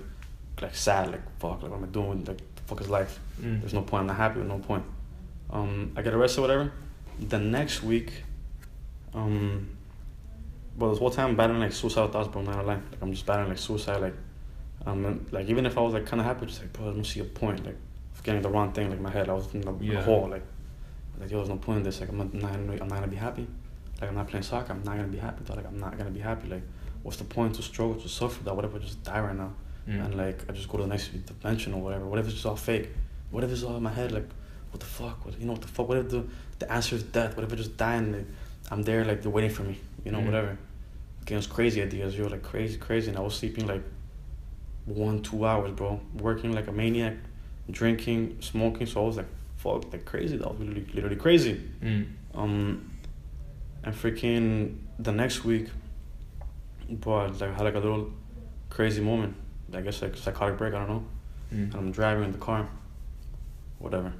like sad, like fuck, like what am I doing? Like the fuck is life? Mm. There's no point. I'm not happy with no point. Um, I get arrested, whatever. The next week, um, but this whole time I'm battling like suicidal thoughts, bro. I'm not gonna lie. Like I'm just battling like suicide, like, um, like even if I was like kind of happy, just like bro, I don't see a point, like, of getting the wrong thing, like my head, I was in the, Yeah. the hole, like, like yo, there's no point in this. Like I'm not, I'm not, gonna, I'm not gonna be happy. Like I'm not playing soccer. I'm not gonna be happy. Dog. Like I'm not gonna be happy. Like what's the point to struggle to suffer that whatever just die right now Mm. and like I just go to the next dimension or whatever. What if it's just all fake? What if it's all in my head? Like what the fuck? What you know what the fuck? What if the the answer is death? What if I just die and like, I'm there like they're waiting for me? You know Mm. whatever. Again, it's crazy ideas. You're like crazy, crazy, and I was sleeping like one, two hours, bro. Working like a maniac, drinking, smoking. So I was like, fuck, like crazy. That was literally, literally crazy. Mm. Um, and freaking the next week, bro, I had like a little crazy moment. I guess like psychotic break. I don't know. And Mm. I'm driving in the car, whatever.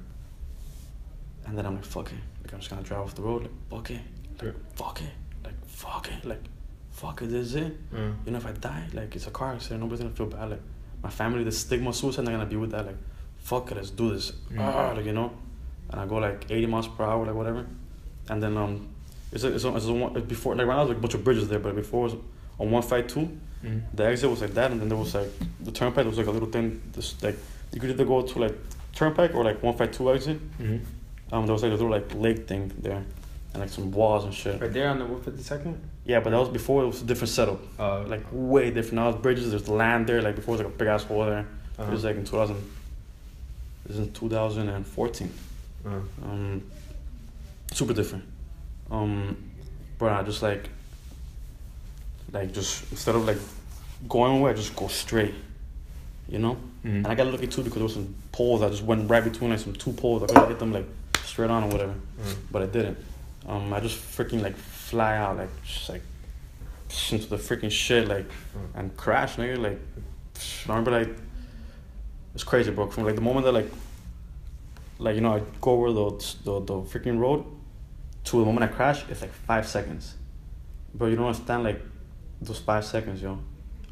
And then I'm like, fuck it. Like I'm just gonna drive off the road. Like fuck it. Like fuck it. Like fuck it. Like fuck it. This is it. Mm. You know, if I die, like it's a car accident. Nobody's gonna feel bad. Like my family, the stigma of suicide, not gonna be with that. Like fuck it. Let's do this. Mm. Ah, like you know. And I go like 80 miles per hour, like whatever. And then um, it's a, it's a, it's a one, before like right now there's like a bunch of bridges there, but before it was on one fight two, Mm. the exit was like that, and then there was like the turnpike. Was like a little thing, just like you could either go to like turnpike or like one five two exit. Mm-hmm. Um, there was like a little like lake thing there, and like some walls and shit. Right there on the 152nd. Yeah, but that was before it was a different setup, Uh, like way different. Now it's bridges, there's land there. Like before, it was like a big ass wall there. uh It was like in two thousand. This is in two thousand and fourteen. uh, Um, super different. Um, but I just like, like just instead of like going away, I just go straight. You know. mhm. And I got lucky too because there was some poles. I just went right between like some two poles. I could hit them like straight on or whatever, Mm. but I didn't. Um, I just freaking like fly out like just like into the freaking shit like and crash, nigga. Like I remember like it's crazy, bro. From like the moment that like like you know I go over the the the freaking road to the moment I crash, it's like five seconds. but you don't understand like those five seconds, yo.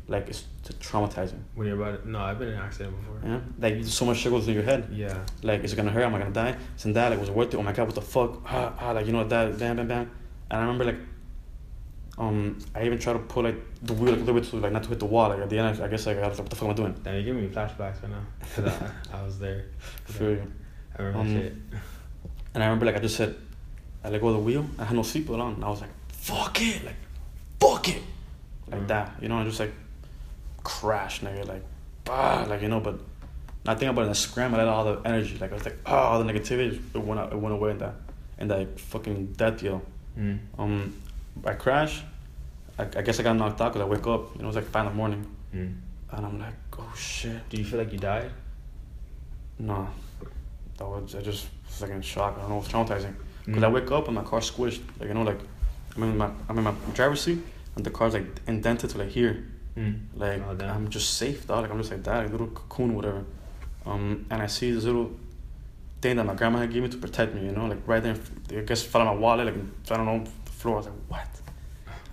Like it's traumatizing. When you're about it, no, I've been in an accident before. Yeah, like so much shit goes in your head. Yeah. Like, is it gonna hurt? Am I gonna die? Isn't that like was it worth it? Oh my god, what the fuck? Ah, ah, like you know that bam bam bam. And I remember like, um, I even tried to pull like the wheel like, a little bit to like not to hit the wall. Like at the end, I guess like I was like, what the fuck am I doing? Damn, you're giving me flashbacks right now. Cause I, I was there. I feel you. I remember Um, shit. And I remember like I just said, I let go of the wheel. I had no seatbelt on. And I was like, fuck it, like, fuck it, like Mm. that. You know, I just like crash, nigga, like, bah, like you know. But I think about it, I scram. I let all the energy, like I was like, oh, all the negativity, it went out, it went away in that, in that fucking death deal. Mm. Um, I crash. I, I guess I got knocked out because I wake up. You know, it was like five in the morning, Mm. and I'm like, oh shit. Do you feel like you died? No, that was I just was like in shock. I don't know, it's traumatizing. Because Mm. I wake up and my car's squished. Like you know, like I'm in my I'm in my driver's seat and the car's like indented to like here. Mm. Like Oh. I'm just safe, dog. Like I'm just like that, like little cocoon, whatever. Um, and I see this little thing that my grandma had given me to protect me. You know, like right there. I guess fell on my wallet, like I don't know the floor. I was like, what?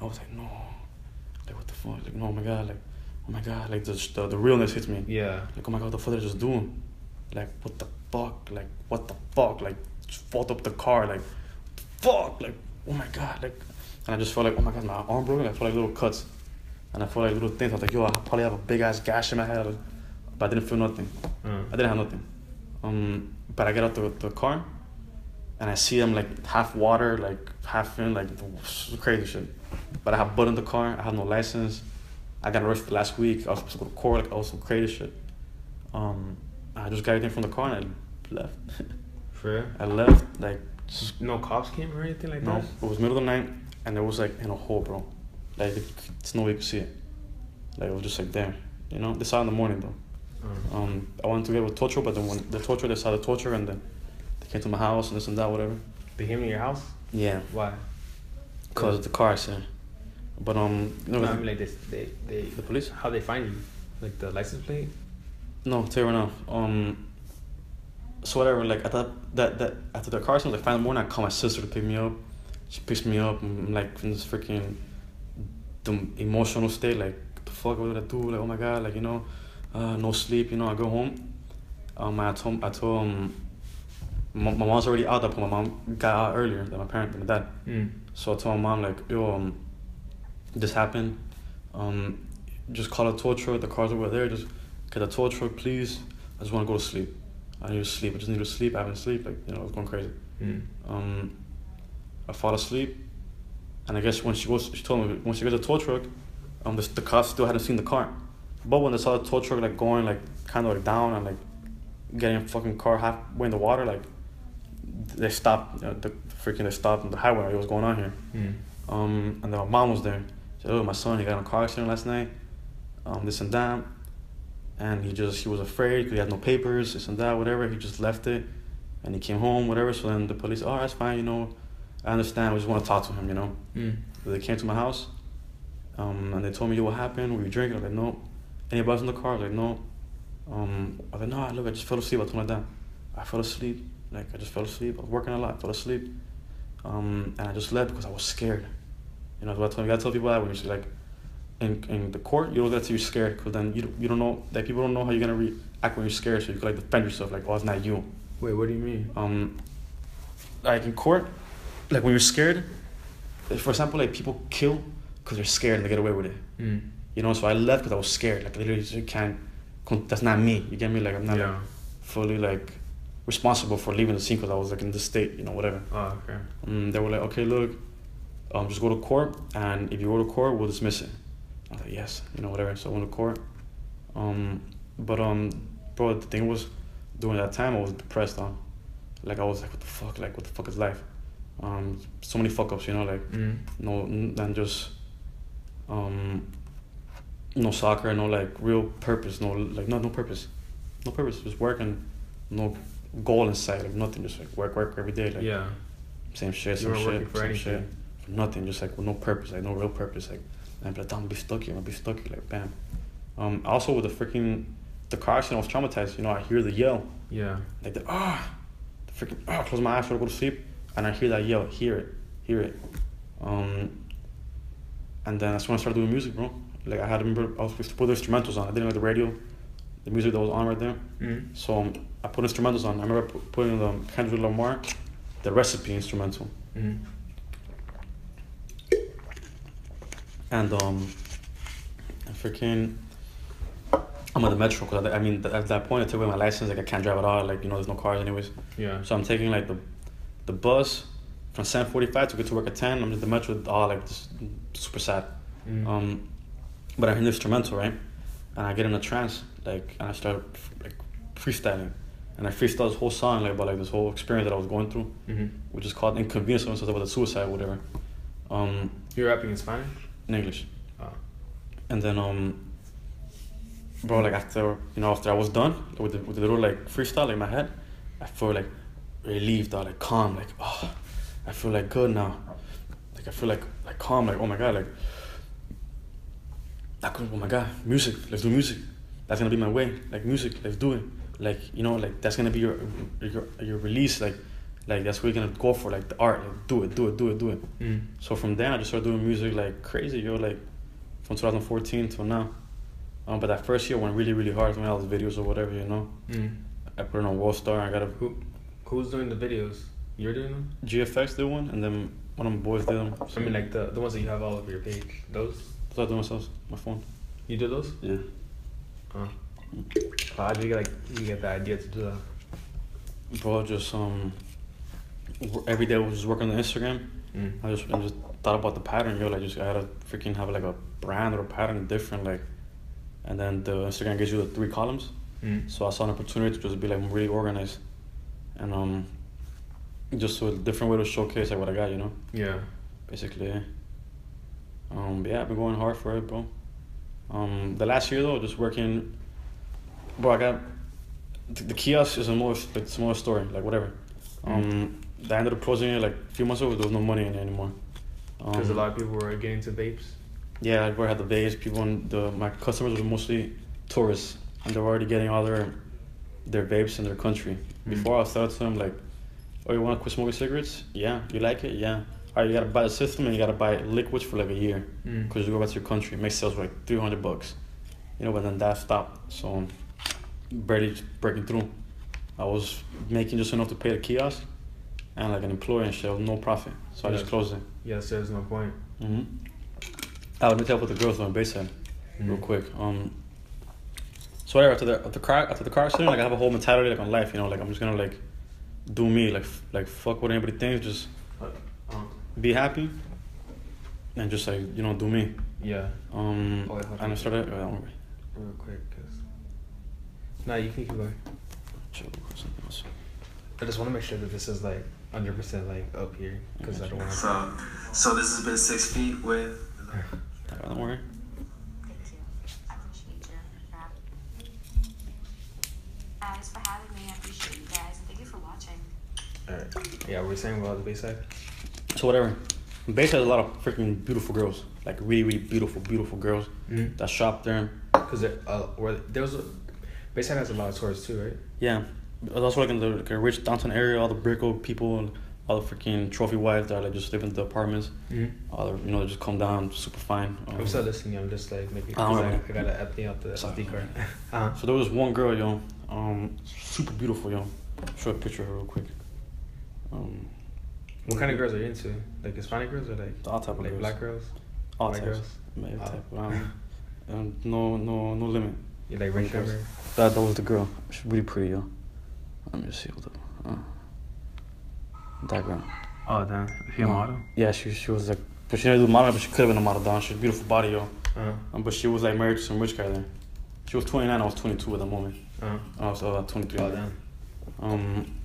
I was like, no. Like what the fuck? Like no, oh my god. Like oh my god. Like the the, the realness hits me. Yeah. Like, oh my god, what the fuck did I just do? Like, what the fuck? Like, what the fuck? Like, just fucked up the car. Like, fuck. Like, oh my god. Like, and I just felt like, oh my god, my arm broke. I felt like little cuts. And I felt like little things. I was like, yo, I probably have a big ass gash in my head. But I didn't feel nothing. Mm. I didn't have nothing. Um, but I get out the, the car and I see them like half water, like half in, like crazy shit. But I have blood in the car. I have no license. I got arrested last week. I was supposed to go to court, like all some crazy shit. Um, I just got everything from the car and I left. For real? I left like just, No cops came or anything like no. that? It was middle of the night and it was like in a hole, bro. Like it's no way you could see it. Like it was just like there. You know, they saw it in the morning though. Um, I wanted to get with torture, but then when the torture, they saw the tow truck and then they came to my house and this and that, whatever. They came to your house? Yeah, Why? cause of the car accident. But um, no, No, I mean like they, they, they, the police? how they find you? Like the license plate? No, tell you right now. Um, so whatever. Like I thought that that after the car accident, like five in the morning, I called my sister to pick me up. She picks me up. I'm like in this freaking the emotional state. Like the fuck, what did I do? Like oh my god, like you know, uh, no sleep. You know, I go home. Um, I told I told um, my, my mom's already out. That point, my mom got out earlier than my parent than my dad. Mm. So I told my mom like, yo, um, this happened. Um, just call a tow truck. The car's over there. Just get a tow truck, please. I just want to go to sleep. I need to sleep. I just need to sleep. I haven't sleep. Like you know, I was going crazy. Mm. Um, I fall asleep, and I guess when she goes, she told me when she gets a tow truck, um, the, the cops still hadn't seen the car. But when they saw the tow truck like going like kind of like down and like getting a fucking car halfway in the water, like they stopped. You know, the freaking they stopped on the highway. Like, What's going on here? Mm. Um, and then my mom was there. She said, "Oh, my son, he got in a car accident last night. Um, this and that, and he just he was afraid because he had no papers, this and that, whatever. He just left it, and he came home, whatever. So then the police, oh, that's fine, you know, I understand. We just want to talk to him, you know. Mm. So they came to my house, um, and they told me, "Yo, what happened? Were you drinking?" I was like, "No." Anybody else in the car? I was like, "No." Um, I was like, "No, look, I just fell asleep." I told my dad, "I fell asleep. Like I just fell asleep. I was working a lot. I fell asleep." Um, and I just left because I was scared. You know, that's what I tell you. gotta tell people that when you're like in, in the court, you don't get to be scared because then you don't, you don't know that people don't know how you're gonna react when you're scared. So you can like defend yourself, like, oh, it's not you. Wait, what do you mean? Um, like in court, like when you're scared, like, for example, like people kill because they're scared and they get away with it. Mm. You know, so I left because I was scared. Like literally, you can't. That's not me. You get me? Like I'm not Yeah. like fully like responsible for leaving the scene because I was like in the state, you know, whatever. Oh, okay. Um, they were like, okay, look, um, just go to court, and if you go to court, we'll dismiss it. I was like, yes, you know, whatever. So I went to court. Um, but um, bro, the thing was, during that time, I was depressed. Huh? Like I was like, what the fuck? Like what the fuck is life? Um, so many fuck ups, you know, like Mm. no, and just um, no soccer, no like real purpose, no like no no purpose, no purpose, just working, no goal in sight, like nothing, just like work work every day, like Yeah. same shit, You same shit, same anything. shit, for nothing, just like with no purpose, like no real purpose, like and like, damn, I'm gonna be stuck here, I'm gonna be stuck here, like bam. Um, also with the freaking the car accident, I was traumatized. You know, I hear the yell, Yeah. like the ah, the freaking ah, close my eyes, try to go to sleep, and I hear that yell, hear it, hear it. Um, and then that's when I started doing music, bro. Like I had to remember, I was supposed to put the instrumentals on. I didn't like the radio, the music that was on right there. Mm. So um, I put instrumentals on. I remember pu- putting the Kendrick Lamar, the recipe instrumental, Mm. and um, I freaking. I'm at the metro because I, I mean at that point I took away my license like I can't drive at all like you know there's no cars anyways Yeah. so I'm taking like the the bus from 7:45 to get to work at 10 I'm at the metro all like just super sad Mm. um but I hear the instrumental right and I get in a trance like and I start like freestyling and I freestyle this whole song like about like this whole experience that I was going through Mhm. which is called inconvenience so it's about the suicide or whatever um You're rapping in Spanish? in English Oh. and then um bro like after you know after I was done with the, with the little like freestyle in my head I feel like relieved or like calm like oh I feel like good now like I feel like like calm like oh my god like Could, oh my god music let's do music that's gonna be my way like music let's do it like you know like that's gonna be your your, your release like like that's what you're gonna go for like the art like do it do it do it do it Mm. so from then I just started doing music like crazy, yo, like from 2014 till now. Um, but that first year went really, really hard. I made all the videos or whatever, you know. Mm. I put it on Worldstar. I got a Who, who's doing the videos? You're doing them? GFX did one, and then one of my boys did them. I mean, like the the ones that you have all over your page. Those? I do myself, my phone. You do those? Yeah. Huh. How did you get like you get the idea to do that? Bro, just um, every day I was just working on Instagram. Mm. I just I just thought about the pattern, yo. Like just I had to freaking have like a brand or a pattern different, like. And then the Instagram gives you the three columns. Mm. So I saw an opportunity to just be like really organized, and um, just a different way to showcase like what I got, you know, Yeah. basically. Yeah. Um, yeah, I've been going hard for it, bro. Um, the last year though, just working. Bro, I got the, the kiosk is a more it's more story, like whatever. Um, I ended up closing it like a few months ago. There was no money in it anymore. Because Um, a lot of people were getting to vapes. yeah, where I had the vapes, people and the my customers were mostly tourists, and they were already getting all their their vapes in their country. Mm. Before I started to them like, oh, you want to quit smoking cigarettes? Yeah. You like it? Yeah. All right, you gotta buy the system and you gotta buy liquids for like a year Mm. because you go back to your country. It makes sales for like three hundred bucks, you know. But then that stopped, so barely breaking through. I was making just enough to pay the kiosk and like an employee and shit, no profit. So I just closed it. Yes, there's no point. hmm I would meet up with the girls on Bayside real Mm. quick. Um, so whatever after the after the car after the car accident, like I have a whole mentality like on life. You know, like I'm just gonna like do me, like f- like fuck what anybody thinks, just Uh, be happy, and just like you know do me. yeah. Um, Oh, and I on. started. Uh, don't. Real quick, cause. Nah, you can keep going. Something else. I just want to make sure that this is like 100 percent like up here, cause I don't want. to So, so this has been six feet with. Don't worry. Thank you. I appreciate you. Rap. Guys, for having me. I appreciate you guys. Thank you for watching. Alright. Yeah, we were saying about the Bayside. So whatever. Has a lot of freaking beautiful girls, like really really beautiful beautiful girls Mm. that shop there. Cause it, uh, where there's a Bayside has a lot of tourists too, right? Yeah, also like in the like, rich downtown area, all the Brickell people, and all the freaking trophy wives that like just live in the apartments. Mm-hmm. All the, you know, they just come down super fine. Um, I'm still listening. I'm just like making. I I. I gotta empty out the SD card. uh-huh. so there was one girl, yo, um, super beautiful, yo. Show a picture of her real quick. Um, What kind of girls are you into? Like Hispanic girls or like all type of like girls. black girls? all white types. girls? Male Oh. type. Um, um, no, no, no limit. You like girls. That that was the girl. She's really pretty, yo. Let me see what the uh, diagram. Oh damn. Is she a model? Yeah, she she was like, but she didn't do model, but she could have been a model. Down, she had a beautiful body, yo. Uh. Um, but she was like married to some rich guy there. She was 29, I was 22 at the moment. Uh. I was uh, 23. Oh damn. Um,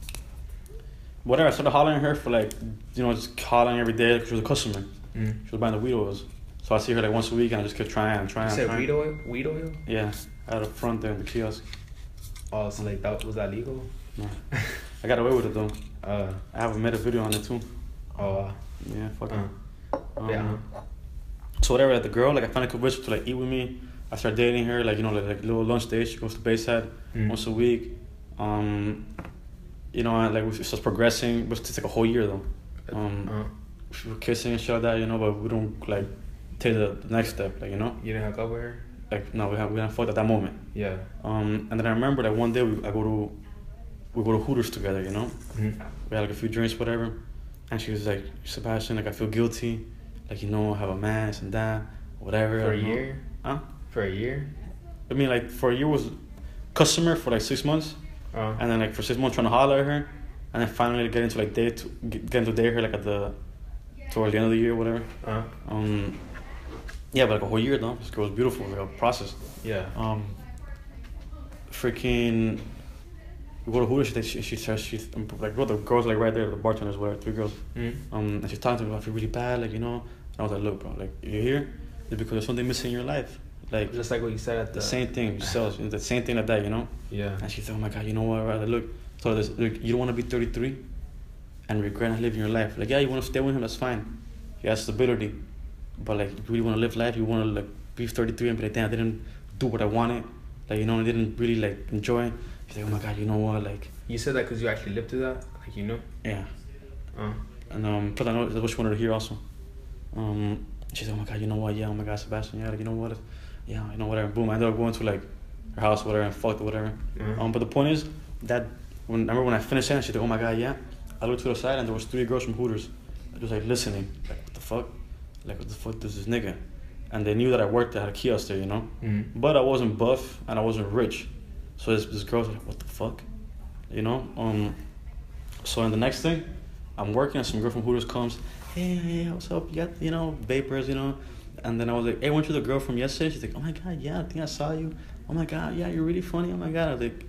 whatever. I started hollering at her for like, you know, just hollering every day. 'cause She was a customer. Mm. She was buying the weed oils. So I see her like once a week, and I just kept trying and trying. You said trying. weed oil? Weed oil? Yeah, at the front there in the kiosk. Oh, so like that was that legal? No. I got away with it though. Uh. I have made a video on it too. Oh. Uh. Yeah, fuck it. uh. Um, yeah. So whatever, like, the girl, like I finally convinced her to like eat with me. I started dating her, like you know, like, like little lunch dates. She goes to Bayside Mm. once a week. Um, you know, like we starts progressing, but it's like a whole year though. Um, Uh. we were kissing and shit like that, you know, but we don't like take the, next step, like you know, You didn't hook up with her? like no, we have we haven't fucked at that moment. Yeah. Um, and then I remember that one day we I go to we go to Hooters together, you know. Mm. We had like a few drinks, whatever, and she was like, Sebastian, like I feel guilty, like you know, I have a man, this and that, whatever. For a know. year? Huh? For a year? I mean, like for a year was customer for like six months, Uh. and then like for six months trying to holler at her, and then finally get into like date get into date her like at the towards the end of the year, whatever. Uh. Um, yeah, but like a whole year though. This girl was beautiful, like a process. Yeah. Um, freaking, we go to. She she she says she's um, like, bro, the girls like right there, the bartenders, whatever, three girls. Mm. Um, and she's talking to me. I feel really bad, like you know. And I was like, look, bro, like you're here, it's because there's something missing in your life. Like Just like what you said at the, the same thing, yourself, the same thing like that, you know. Yeah. And she said, oh my god, you know what? Right? Look, so this, look, you don't want to be 33 and regret not living your life. Like, yeah, you want to stay with him, that's fine. You have stability. But like, you really want to live life, you want to like be 33 and be like, damn, I didn't do what I wanted. Like, you know, I didn't really like enjoy. it. She's like, oh my god, you know what? Like, You said that because you actually lived through that? Like you know? yeah. Uh. And um, plus I know that's what she wanted to hear also. Um, she said, "Oh my god, you know what? Yeah, oh my god, Sebastian, yeah, like, you know what? Yeah, you know whatever." Boom, I ended up going to like her house, whatever, and fucked or whatever. Mhm. Um, but the point is that when remember when I finished saying, she said, "Oh my god, yeah." I looked to the side and there was three girls from Hooters, just like listening, like what the fuck, like what the fuck does this nigga? And they knew that I worked at a kiosk there, you know. Mm. But I wasn't buff and I wasn't rich, so this this girl's like, what the fuck, you know. Um, so in the next thing, I'm working and some girl from Hooters comes, hey, hey, what's up? You got, you know, vapors, you know. And then I was like, hey, weren't you the girl from yesterday? She's like, oh my god, yeah, I think I saw you. Oh my god, yeah, you're really funny. Oh my god, I was like,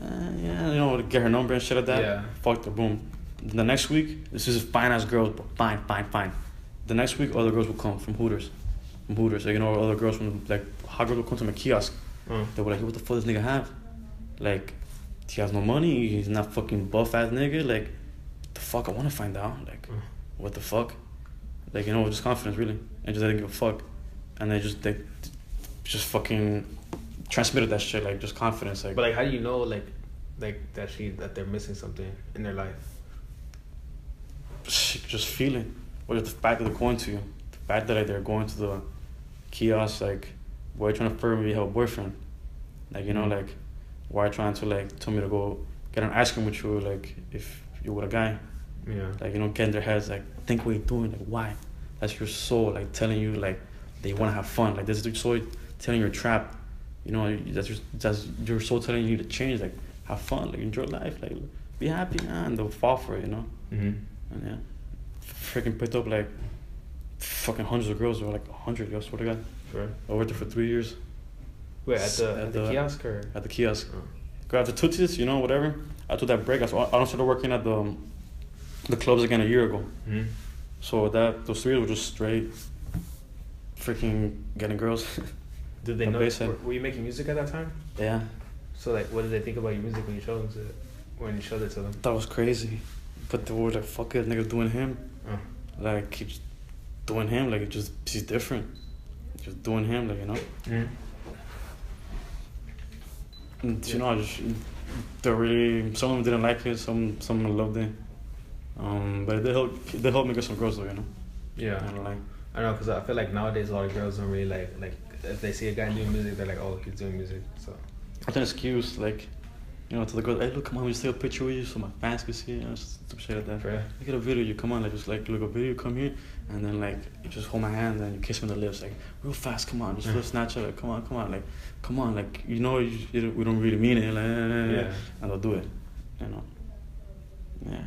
uh, yeah, you know, get her number and shit like that. Yeah. Fucked her, boom. The next week, this is fine ass girls, but fine, fine, fine. The next week, other girls will come from Hooters, from Hooters. Like you know, other girls from like hot girls will come to my kiosk. Uh. They were like, what the fuck does this nigga have? Like, he has no money. He's not fucking buff ass nigga. Like, the fuck? I want to find out. Like, Mm. what the fuck? Like, you know, just confidence really, and just I didn't give a fuck, and they just they just fucking transmitted that shit like just confidence like. But like, how do you know like, like that she that they're missing something in their life? just feeling, or just the fact that they're going to you, the fact that like, they're going to the kiosk, like, why are you trying to flirt me have a boyfriend? Like, you know, Mhm. like, why are you trying to like tell me to go get an ice cream with you, like, if you were a guy? Yeah. Like, you know, get in their heads, like, think what you're doing, like, why? That's your soul, like, telling you, like, they want to have fun. Like, this is your soul telling you you're trapped. You know, that's your, that's your soul telling you to change, like, have fun, like, enjoy life, like, be happy, man, and they'll fall for it, you know? Mm-hmm. And yeah, freaking picked up like fucking hundreds of girls, or like a hundred. I swear to God, Sure. I worked there for three years Wait, at the At at the, the- kiosk or? at the kiosk. Oh. Got the tootsies, you know, whatever. I took that break. I, I started working at the um, the clubs again a year ago. Mm-hmm. So that those three were just straight freaking getting girls. Did they know? Were, were you making music at that time? yeah, So like, what did they think about your music when you showed them to, when you showed it to them? that was crazy. But they were like, "Fuck it, nigga, doing him." Oh. Like keeps doing him. Like it just he's different. Just doing him, like you know. Mm-hmm. And, you know, I just they really some of them didn't like it, some some loved it. Um, but they helped they helped me get some girls though, you know. Yeah. And like I don't know, cause I feel like nowadays a lot of girls don't really like like if they see a guy doing music, they're like, oh, he's doing music. So. it's an excuse, like you know, to the girls, hey, look, come on, we just take a picture with you so my fans can see it, you know, just some shit like that. Real? Look at a video, you come on, like just like look a video, come here, and then like you just hold my hand and you kiss me on the lips, like real fast, come on, just real Snapchat, like come on, come on, like come on, like you know, you, you we don't really mean it, like, Yeah. and they'll do it. You know. Yeah.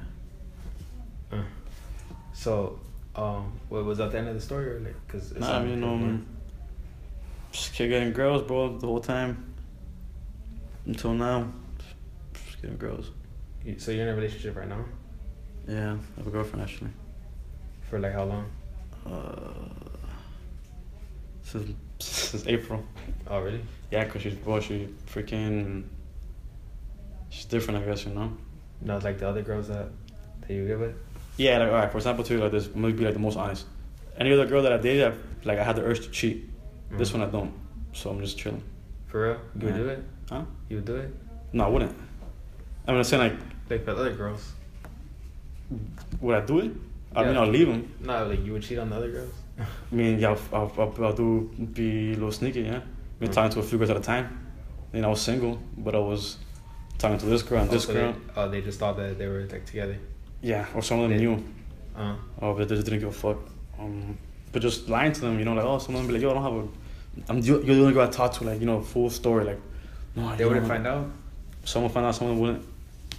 So, um, what was that the end of the story or like? Cause it Nah, I mean, um, just kept getting girls, bro, the whole time. Until now, just getting girls. So you're in a relationship right now? Yeah, I have a girlfriend actually. For like how long? Uh, since since April. Oh, really? Yeah, cause she's bro, she freaking. She's different, I guess you know. Not like the other girls that that you get with. Yeah, like alright. For example, too, like this, I'm gonna be like the most honest. Any other girl that I dated, I've, like I had the urge to cheat. This Mhm. one I don't, so I'm just chilling. For real? You would do it? Huh? You would do it? No, I wouldn't. I mean, I'm saying like, Like the other girls? would I do it? I mean, I'll leave them. No, like you would cheat on the other girls? I mean, yeah, I'll, I'll, I'll, I'll do be a little sneaky, yeah. Been Mm. talking to a few girls at a time. Then I was single, but I was talking to this girl and this oh, so girl. They, oh, they just thought that they were like together. Yeah, or some of them knew. Uh, Oh, but they just didn't give a fuck. Um, but just lying to them, you know, like oh, someone be like, yo, I don't have a. I'm you, you're the only girl I talk to, like you know, full story, like. No, they wouldn't find out? Someone find out, someone wouldn't.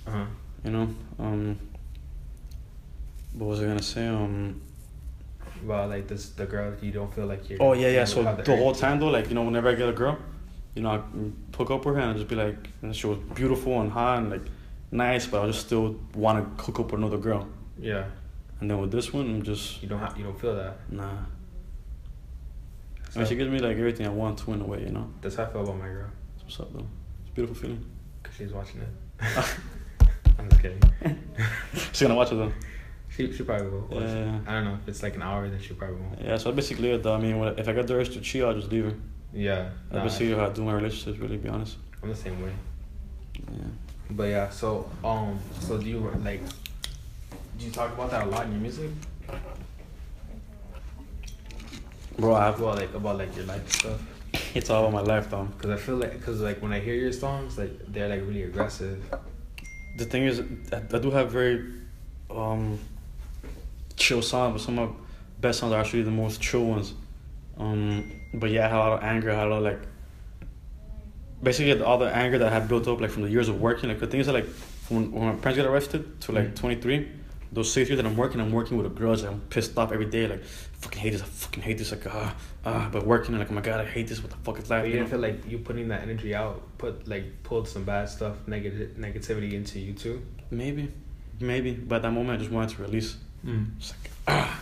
Uh huh. You know. Um. What was I gonna say? Um. Well, like this, the girl you don't feel like you're. Oh yeah, yeah. So have the whole time though, like you know, whenever I get a girl, you know, I hook up with her and I just be like, and she was beautiful and hot and like nice, but I just still want to hook up with another girl. Yeah, And then with this one, I'm just you don't have, you don't feel that. nah. I mean, she gives me like everything I want to in a way, you know. that's how I feel about my girl. What's up though. It's a beautiful feeling. Cause she's watching it. I'm just kidding. She's gonna watch it though. She she probably will. watch it. Yeah. I don't know if it's like an hour, then she probably won't. Yeah, so basically it though. I mean, if I get the urge to cheat, I'll just leave her. Yeah. That's nah, basically how I do my relationships. Really, be honest. I'm the same way. Yeah. But yeah, so um, so do you like? Do you talk about that a lot in your music? Bro, I have, Well, like about like your life stuff. it's all about my life though. Cause I feel like, cause like when I hear your songs, like they're like really aggressive. the thing is, I, I do have very um, chill songs, but some of my best songs are actually the most chill ones. Um, but yeah, I had a lot of anger. I had a lot of like, basically all the anger that I had built up like from the years of working. Like the things that like when, when my parents got arrested to like Mhm. 23, those six years that I'm working, I'm working with a grudge. I'm pissed off every day. Like, fucking hate this. I fucking hate this. Like, ah, ah. But working, like, oh my god, I hate this. What the fuck is life? But you you didn't know? feel like you putting that energy out, put like pulled some bad stuff, negative negativity into you too. Maybe, maybe. But at that moment, I just wanted to release. Mm. It's like, ah.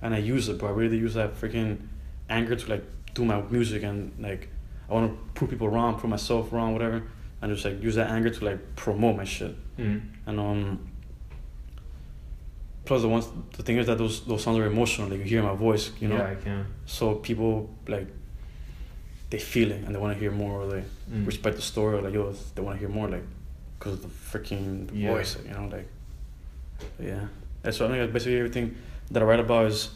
And I use it, but I really use that freaking anger to like do my music and like I want to prove people wrong, prove myself wrong, whatever. And just like use that anger to like promote my shit. Mm. And um. Plus the ones, the thing is that those those songs are emotional. Like you hear my voice, you know. Yeah, I can. So people like. They feel it and they want to hear more, or they Mm. respect the story, or like yo, they want to hear more, like, cause of the freaking Yeah. voice, you know, like. Yeah, that's what I mean. Like basically everything that I write about is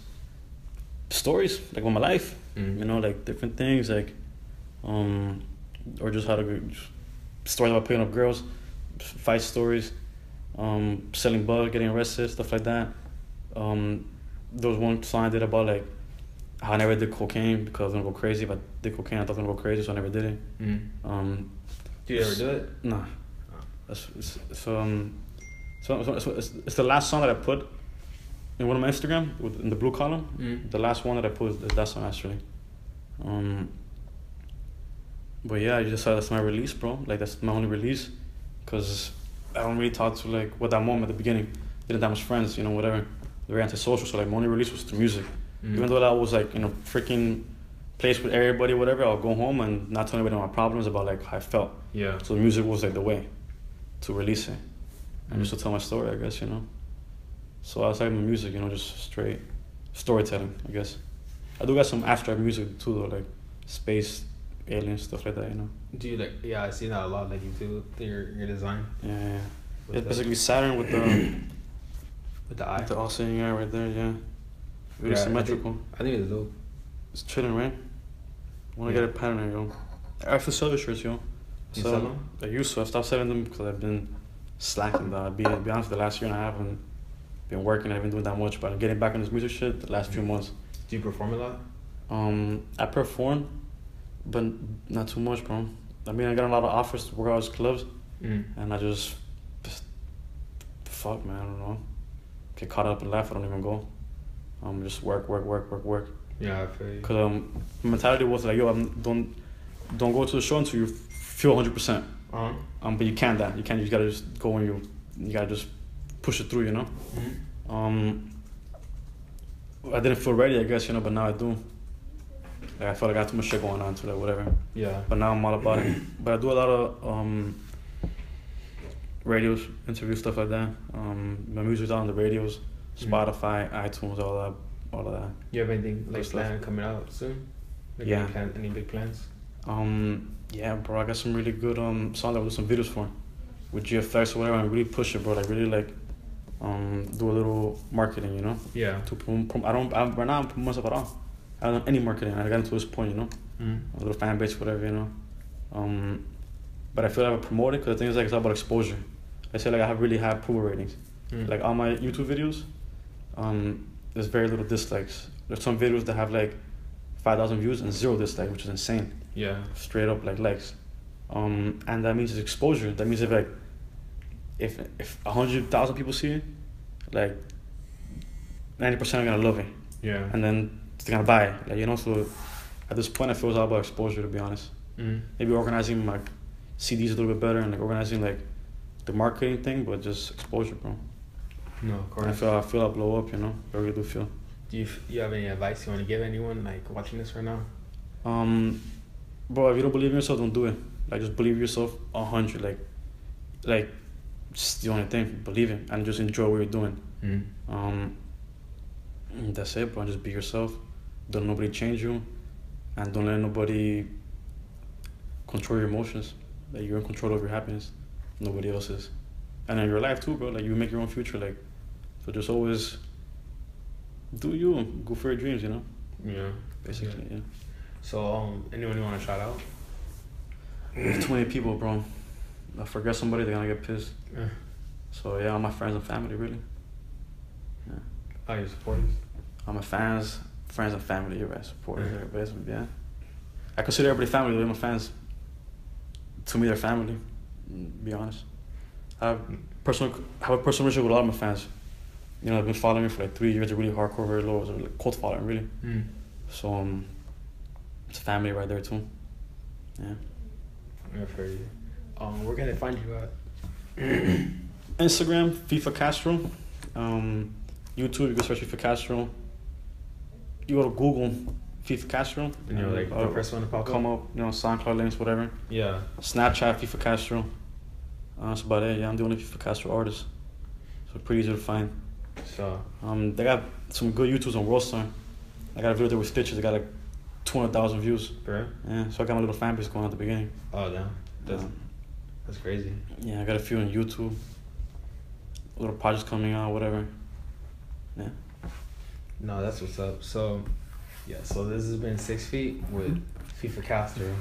stories, like about my life. Mm. You know, like different things, like, um, or just how to go- stories about picking up girls, fight stories, um, selling bug, getting arrested, stuff like that. Um, there was one song I did about like how I never did cocaine because I was gonna go crazy. If I did cocaine, I thought I was gonna go crazy, so I never did it. Mm. Um, Do you ever do it? Nah. That's, it's, so um, so, so, so it's, it's the last song that I put in one of my Instagram with, in the blue column. Mm. The last one that I put is that song actually. Um. But yeah, I just saw that's my release, bro. Like that's my only release, cause I don't really talk to like what that moment at the beginning. Didn't that much friends, you know, whatever. Very antisocial, so like my only release was through music. Mm. Even though that was like in a freaking place with everybody, whatever, I'll go home and not tell anybody my problems about like how I felt. Yeah. So the music was like the way to release it and Mm. just to tell my story, I guess, you know. So outside my music, you know, just straight storytelling, I guess. I do got some abstract music too, though, like space, alien stuff like that, you know. Do you like? Yeah, I see that a lot. Like you do your your design Yeah, yeah. yeah. with, It's the, basically Saturn with the with the eye. with the all seeing eye right there, yeah. Really Yeah, I symmetrical. I think it's dope. It's chilling, right? Wanna Yeah. get a pattern there, yo. I actually sell the shirts, yo. You So, sell them? I used to. I stopped selling them because I've been slacking. Though. I'll be, be honest, the last year and a half, I've been working. I haven't been doing that much, but I'm getting back on this music shit the last few months. Do you perform a lot? Um, I perform, but not too much, bro. I mean, I got a lot of offers to work out at clubs, Mm. and I just, just fuck, man, I don't know. Get caught up in life, I don't even go. Um, just work, work, work, work, work. Yeah, I feel you. Cause um, my mentality was like, yo, I'm don't don't go to the show until you feel 100. percent Uh-huh. Um, but you can't that. You can't. You gotta just go and you you gotta just push it through. You know. Mhm. Um, I didn't feel ready, I guess, you know, but now I do. Like I felt like I got too much shit going on to like whatever. Yeah. But now I'm all about it. But I do a lot of um radios, interviews, stuff like that. Um, my music's on the radios, Mhm. Spotify, iTunes, all that, all of that. You have anything like planned coming out soon? Like Yeah. Any, plan, any big plans? Um, yeah, bro, I got some really good um songs that we'll do some videos for, with GFX or whatever, and really push it, bro. Like really like, um, do a little marketing, you know. Yeah. To prom- prom- I don't, I, right now I'm promoting myself at all. I don't know any marketing. I got into this point, you know, Mm. a little fan base, whatever, you know. Um, but I feel like I promote it because the thing is like it's all about exposure. I say like I have really high approval ratings. Mm. Like on my YouTube videos, um, there's very little dislikes. There's some videos that have like five thousand views and zero dislikes, which is insane. Yeah. Straight up like likes, um, and that means it's exposure. That means if like if if a hundred thousand people see it, like ninety percent are gonna love it, Yeah. and then gonna buy. Like you know, so at this point, I feel it's all about exposure. To be honest, Mm. maybe organizing my CDs a little bit better and like organizing like the marketing thing, but just exposure, bro. No, of And I feel I feel I blow up, you know. I really do feel. Do you f- you have any advice you want to give anyone like watching this right now? Um, bro, if you don't believe in yourself, don't do it. Like just believe yourself a hundred. Like, like, just the only thing. Believe it and just enjoy what you're doing. Mm. Um, that's it, bro. Just be yourself. Don't nobody change you, and don't let nobody control your emotions. Like you're in control of your happiness. Nobody else is. And in your life too, bro. Like you make your own future. Like, so just always do you. Go for your dreams. You know. Yeah. Basically, yeah. So um, anyone you want to shout out? There's too many people, bro. I forget somebody, they're gonna get pissed. Yeah. So yeah, all my friends and family, really. Oh, your supporters. All my fans, friends and family, you're right, supporters, everybody, yeah. I consider everybody family, they're my fans. To me, they're family, mm, be honest. I have personal, have a personal relationship with a lot of my fans. You know, they've been following me for like three years, they're really hardcore, very low, they're like cult following, really. Mm. So, um, it's family right there, too. Yeah. For you. Um, where can they find you at? Instagram, FIFA Castro. Um, YouTube, you can search FIFA Castro. You go to Google, FIFA Castro. And you're like the uh, first one to pop come up. up, you know, SoundCloud links, whatever. Yeah. Snapchat, FIFA Castro. Uh, that's about it. Yeah, I'm the only FIFA Castro artist. So pretty easy to find. So Um, they got some good YouTubes on Worldstar. I got a video there with Stitches. They got like 200,000 views. bro. Yeah, so I got my little fan base going at the beginning. Oh damn. That's Um, that's crazy. yeah, I got a few on YouTube. Little projects coming out, whatever. Yeah. No, that's what's up. So, yeah. So this has been six feet with FIFA Castro.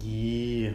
Yeah.